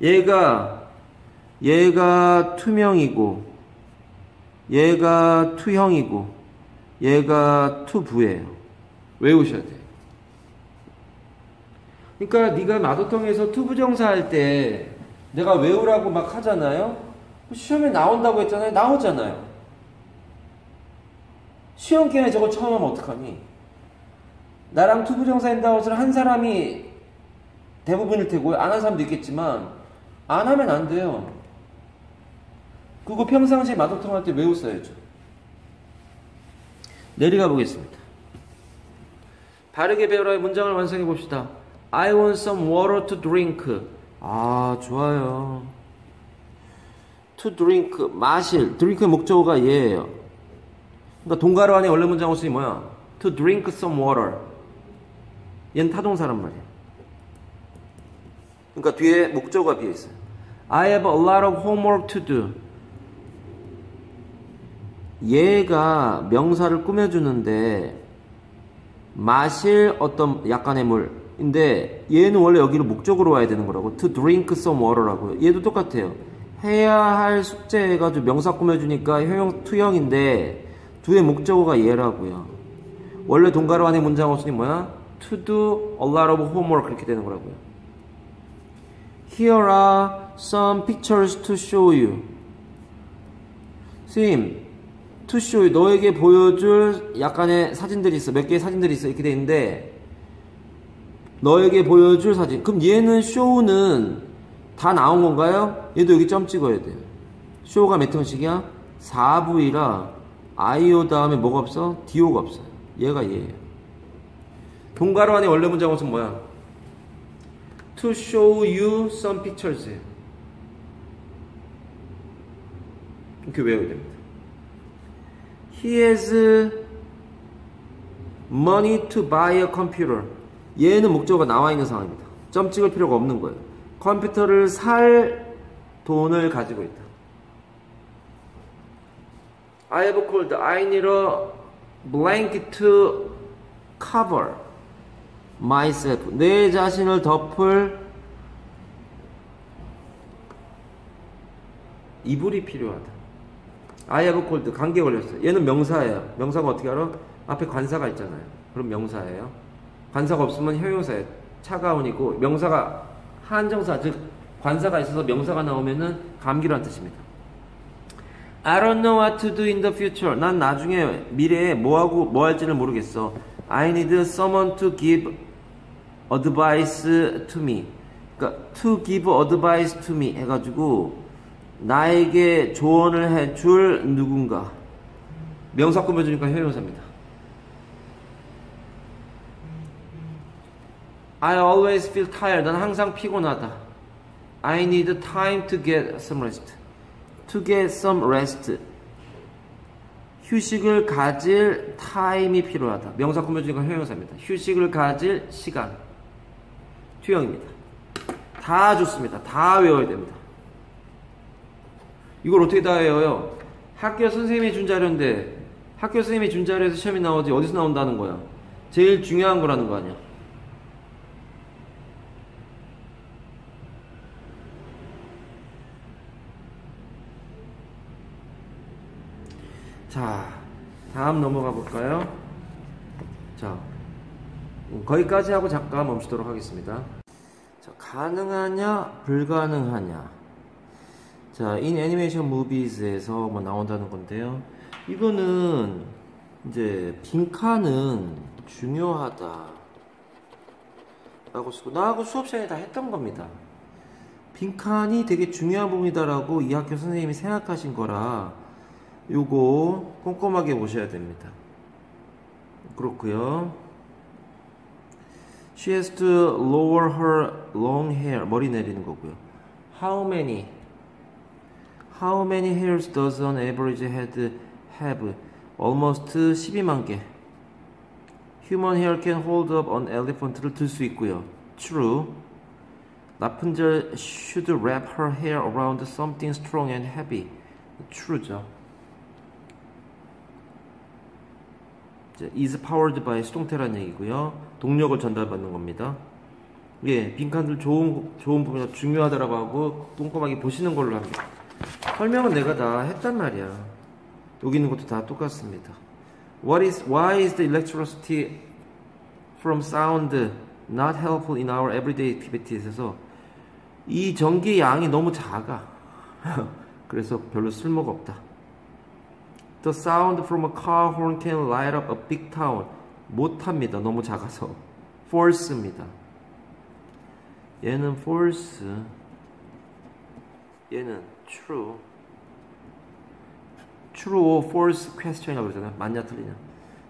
얘가 얘가 to명이고 얘가 to형이고 얘가 to부예요. 외우셔야 돼요. 그러니까 네가 마도통에서 to부정사 할 때 내가 외우라고 막 하잖아요. 시험에 나온다고 했잖아요. 나오잖아요. 시험 기간에 저거 처음 하면 어떡하니? 나랑 to부정사 handout을 한 사람이 대부분일 테고 안 한 사람도 있겠지만 안 하면 안 돼요. 그거 평상시에 마도통 할 때 외웠어야죠. 내려가 보겠습니다. 바르게 배열하여 문장을 완성해 봅시다. I want some water to drink. 아, 좋아요. to drink, 마실. drink의 목적어가 얘예요. 그러니까 동가로 안에 원래 문장 어순이 뭐야? to drink some water. 얘는 타동사란 말이야. 그러니까 뒤에 목적어가 비어 있어요. I have a lot of homework to do. 얘가 명사를 꾸며주는데 마실 어떤 약간의 물인데 얘는 원래 여기로 목적으로 와야 되는 거라고 to drink some water라고요. 얘도 똑같아요. 해야 할 숙제 해가지고 명사 꾸며주니까 효용 투형인데 두의 목적어가 얘라고요. 원래 동가로 안에 문장 어순이 뭐야? to do a lot of homework 그렇게 되는 거라고요. Here are some pictures to show you. 선 you, 너에게 보여줄 약간의 사진들이 있어. 몇 개의 사진들이 있어. 이렇게 돼 있는데, 너에게 보여줄 사진. 그럼 얘는 show는 다 나온 건가요? 얘도 여기 점 찍어야 돼요. show가 몇 형식이야? 4부이라 IO 다음에 뭐가 없어? DO가 없어요. 얘가 얘예요. 동가로 안에 원래 문장은 뭐야? To show you some pictures. 이렇게 외워야 됩니다. He has money to buy a computer. 얘는 목적어가 나와 있는 상황입니다. 점 찍을 필요가 없는 거예요. 컴퓨터를 살 돈을 가지고 있다. I have cold. I need a blanket to cover myself. 내 자신을 덮을 이불이 필요하다. I have cold. 감기 걸렸어요. 얘는 명사예요. 명사가 어떻게 알아? 앞에 관사가 있잖아요. 그럼 명사예요. 관사가 없으면 형용사예요. 차가운이고 명사가 한정사 즉 관사가 있어서 명사가 나오면은 감기란 뜻입니다. I don't know what to do in the future. 난 나중에 미래에 뭐 하고 뭐 할지를 모르겠어. I need someone to give advice to me. 그러니까 to give advice to me 해가지고 나에게 조언을 해줄 누군가. 명사 꾸며주니까 형용사입니다. I always feel tired. 난 항상 피곤하다. I need time to get some rest. To get some rest. 휴식을 가질 타임이 필요하다. 명사 꾸며주니까 형용사입니다. 휴식을 가질 시간. 투영입니다. 다 좋습니다. 다 외워야 됩니다. 이걸 어떻게 다 외워요? 학교 선생님이 준 자료인데 학교 선생님이 준 자료에서 시험이 나오지 어디서 나온다는 거야? 제일 중요한 거라는 거 아니야? 자, 다음 넘어가 볼까요? 자, 거기까지 하고 잠깐 멈추도록 하겠습니다. 자, 가능하냐, 불가능하냐. 자, 인 애니메이션 무비즈에서 뭐 나온다는 건데요. 이거는 이제 빈칸은 중요하다. 라고 쓰고 나하고 수업 시간에 다 했던 겁니다. 빈칸이 되게 중요한 부분이다라고 이 학교 선생님이 생각하신 거라 요거 꼼꼼하게 보셔야 됩니다. 그렇고요. She has to lower her long hair. 머리 내리는 거고요. How many? How many hairs does an average head have? Almost 12만 개. Human hair can hold up an elephant를 들 수 있고요. True. 라푼젤 should wrap her hair around something strong and heavy. True죠. is powered by 수동태란 얘기고요. 동력을 전달받는 겁니다. 예, 빈칸들 좋은 좋은 부분이 중요하다라고 하고 꼼꼼하게 보시는 걸로 합니다. 설명은 내가 다 했단 말이야. 여기 있는 것도 다 똑같습니다. What is why is the electricity from sound not helpful in our everyday activities에서 이 전기 양이 너무 작아. 그래서 별로 쓸모가 없다. The sound from a car horn can light up a big town. 못합니다. 너무 작아서. false입니다. 얘는 false. 얘는 true. true or false question이라고 그러잖아요. 맞냐 틀리냐.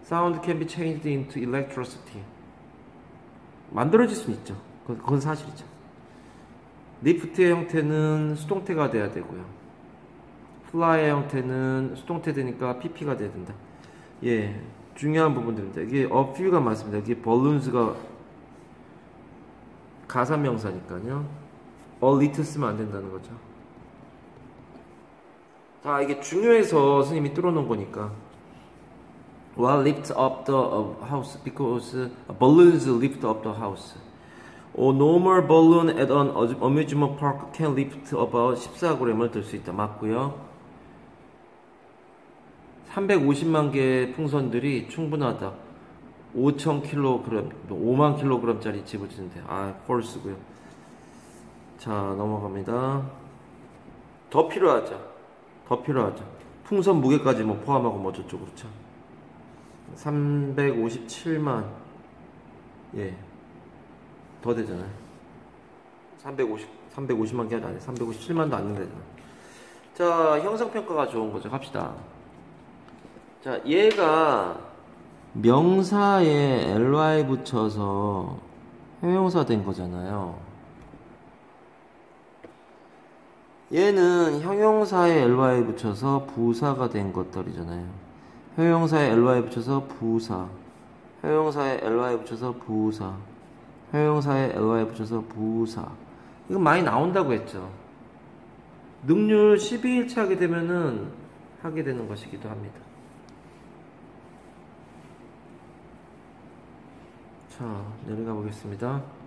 Sound can be changed into electricity. 만들어질 수는 있죠. 그건 사실이죠. lift의 형태는 수동태가 돼야 되고요. fly의 형태는 수동태 되니까 pp가 돼야 된다. 예, 중요한 부분들입니다. 이게 a few가 맞습니다. 이게 balloons가 가산명사니까요. a little 쓰면 안 된다는 거죠. 다 이게 중요해서 쌤이 뚫어놓은 거니까. While lift up the house because balloons lift up the house. A normal balloon at an amusement park can lift about 14g을 들 수 있다. 맞고요. 350만 개의 풍선들이 충분하다. 5,000kg, 5만 kg짜리 집어지는데, 아, 펄스고요. 자, 넘어갑니다. 더 필요하죠. 더 필요하죠. 풍선 무게까지 뭐 포함하고 뭐 저쪽 그렇죠. 357만, 예, 더 되잖아요. 350, 350만 개가 아니에요. 357만도 안 되잖아요. 자, 형상평가가 좋은 거죠. 갑시다. 자, 얘가 명사에 ly 붙여서 형용사 된 거잖아요. 얘는 형용사에 ly 붙여서 부사가 된 것들이잖아요. 형용사에 ly 붙여서 부사. 형용사에 ly 붙여서 부사. 형용사에 ly 붙여서 부사. 이거 많이 나온다고 했죠. 능률 12일치 하게 되면은 하게 되는 것이기도 합니다. 자, 내려가 보겠습니다.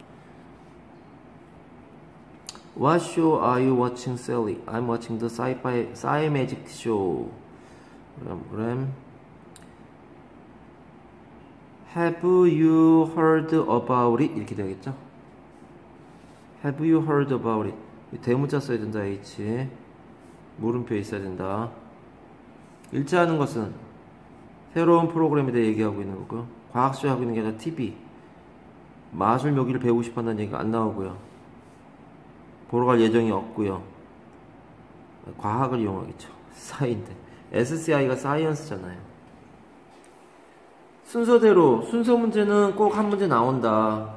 What show are you watching, Sally? I'm watching the sci-fi sci magic show. 그럼, 그럼 Have you heard about it? 이렇게 되겠죠? Have you heard about it? 대문자 써야 된다, H. 물음표 있어야 된다. 일치하는 것은 새로운 프로그램에 대해 얘기하고 있는 거고요. 과학쇼 하고 있는 게 아니라 TV. 마술 묘기를 배우고 싶어 한다는 얘기가 안 나오고요. 보러 갈 예정이 없고요. 과학을 이용하겠죠. 사인데. SCI가 사이언스잖아요. 순서대로 순서 문제는 꼭 한 문제 나온다.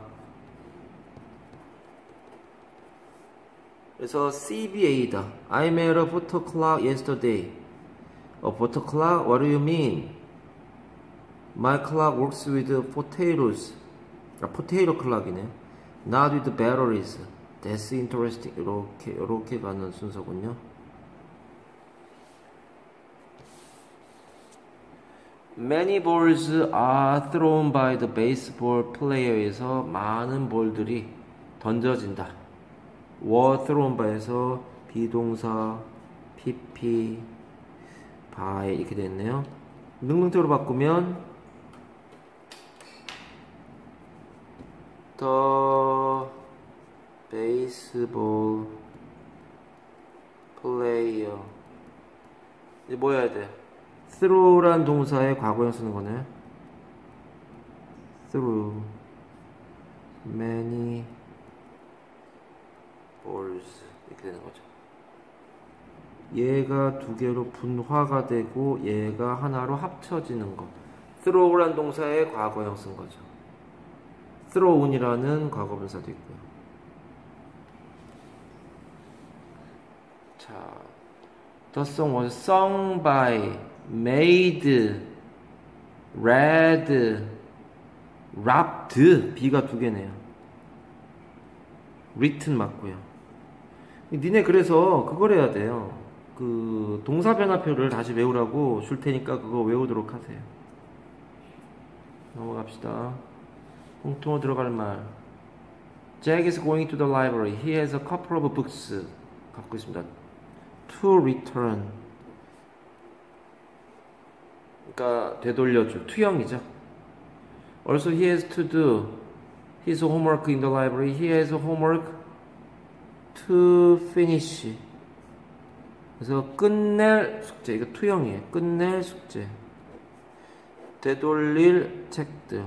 그래서 CBA다. I made a photo clock yesterday. A photo clock? What do you mean? My clock works with potatoes. 아, 포테이로 클락이네. Not with batteries. That's interesting. 이렇게 이렇게 가는 순서군요. Many balls are thrown by the baseball player에서 많은 볼들이 던져진다. were thrown by에서 비동사 pp by 이렇게 됐네요. 능동태로 바꾸면 baseball player 이제 뭐 해야 돼? throw란 동사의 과거형 쓰는 거네. through many balls 이렇게 되는 거죠. 얘가 두 개로 분화가 되고 얘가 하나로 합쳐지는 것. throw란 동사의 과거형 쓴 거죠. throw이라는 과거분사도 있고요. 자, the song was sung by, made, read, rapped. B가 두 개네요. written 맞고요. 니네 그래서 그걸 해야 돼요. 그 동사 변화표를 다시 외우라고 줄 테니까 그거 외우도록 하세요. 넘어갑시다. 공통어 들어갈 말. Jack is going to the library. He has a couple of books. 갖고 있습니다. To return. 그러니까 되돌려줄 투형이죠. Also, he has to do his homework in the library. He has homework to finish. 그래서 끝낼 숙제. 이거 투형이에요. 끝낼 숙제. 되돌릴 책들.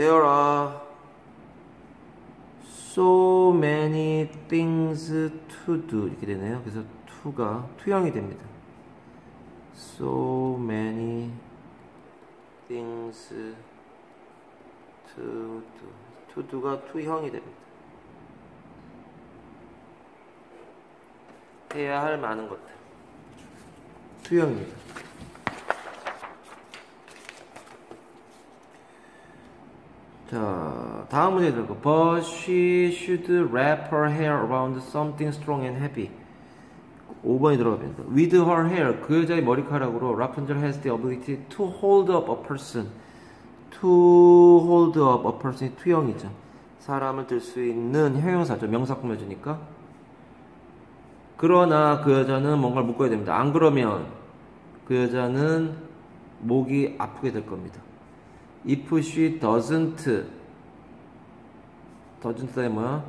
There are so many things to do 이렇게 되네요. 그래서 to가 투형이 됩니다. So many things to do. to do가 투형이 됩니다. 해야 할 많은 것들. 투형입니다. 자, 다음 문제 들고 But she should wrap her hair around something strong and heavy. 5번이 들어갑니다. With her hair, 그 여자의 머리카락으로 Rapunzel has the ability to hold up a person. To hold up a person이 투형이죠. 사람을 들 수 있는 형용사죠. 명사 꾸며주니까. 그러나 그 여자는 뭔가를 묶어야 됩니다. 안 그러면 그 여자는 목이 아프게 될 겁니다. If she doesn't doesn't에 뭐야?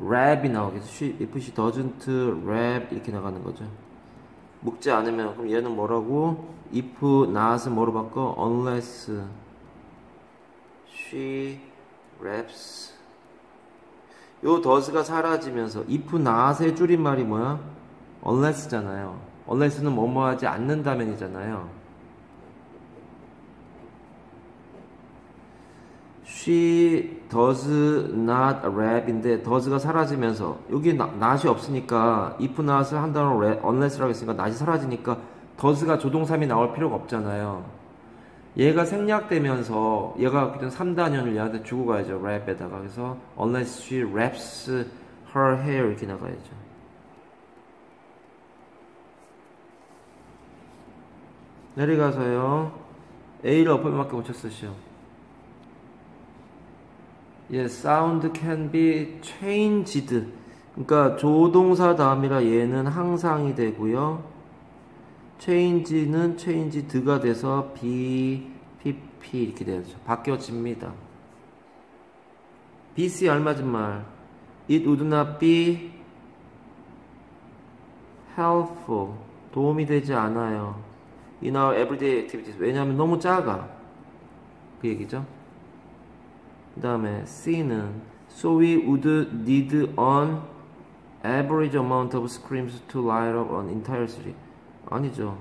rap이 나오겠어. she, if she doesn't rap 이렇게 나가는 거죠. 묶지 않으면 그럼 얘는 뭐라고? if not은 뭐로 바꿔? unless she raps 요 does가 사라지면서 if not의 줄임말이 뭐야? unless잖아요. unless는 뭐뭐 하지 않는다면이잖아요. She does not rap인데 does가 사라지면서 여기 나, not이 없으니까 if not을 한 rap, unless라고 했으니까 not이 사라지니까 does가 조동사이 나올 필요가 없잖아요. 얘가 생략되면서 얘가 그냥 3단연을 얘한테 주고 가야죠. rap에다가 그래서 unless she wraps her hair 이렇게 나가야죠. 내려가서요. A를 고쳐 쓰시오. 예, sound can be changed. 그러니까 조동사 다음이라 얘는 항상이 되고요. change는 changed가 돼서 be, pp 이렇게 되죠. 바뀌어집니다. BC 알맞은 말. It would not be helpful. 도움이 되지 않아요. In our everyday activities. 왜냐하면 너무 작아. 그 얘기죠. 그 다음에 C는 So we would need an average amount of screams to light up an entire city. 아니죠.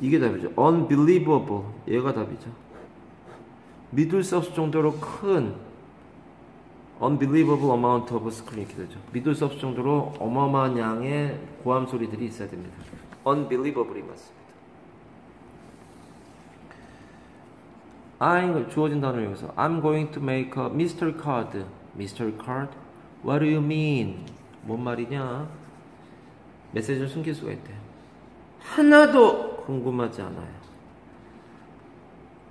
이게 답이죠. Unbelievable. 얘가 답이죠. 믿을 수 없을 정도로 큰 unbelievable amount of scream 이렇게 되죠. 믿을 수 없을 정도로 어마어마한 양의 고함 소리들이 있어야 됩니다. unbelievable이 맞습니다. I'm 주어진 단어 여기서 I'm going to make a mystery card. mystery card? What do you mean? 뭔 말이냐? 메시지를 숨길 수가 있대. 하나도 궁금하지 않아요.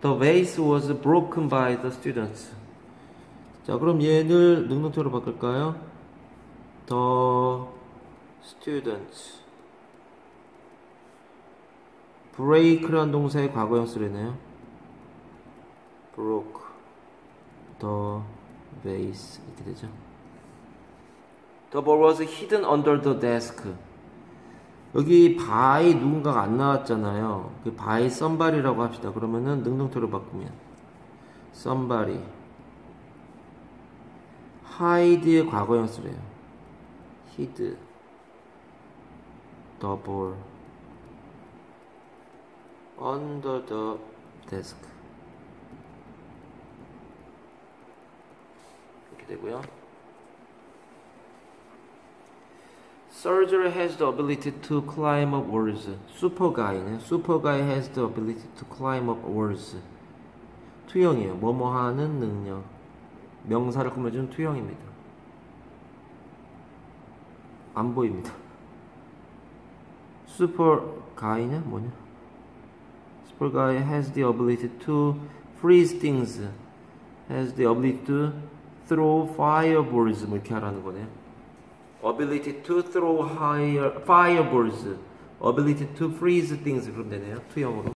The vase was broken by the students. 자, 그럼 얘를 능동태로 바꿀까요? The students. break라는 동사의 과거형 쓰레네요. Broke the vase 이렇게 되죠. The ball was hidden under the desk. 여기 by 누군가가 안 나왔잖아요. 그 by somebody라고 합시다. 그러면은 능동태로 바꾸면 somebody hide의 과거형 쓰래요. hid the ball under the desk 이렇게 되고요. Surgery has the ability to climb up walls. Super guy네. Super guy has the ability to climb up walls. 투영이에요. 뭐뭐 하는 능력. 명사를 꾸며주는 투영입니다. 안 보입니다. Super guy냐? 뭐냐? Super guy has the ability to freeze things. Has the ability to throw fireballs. 뭐 이렇게 하라는 거네요. ability to throw higher fireballs, ability to freeze things 그럼 되네요. 투영으로.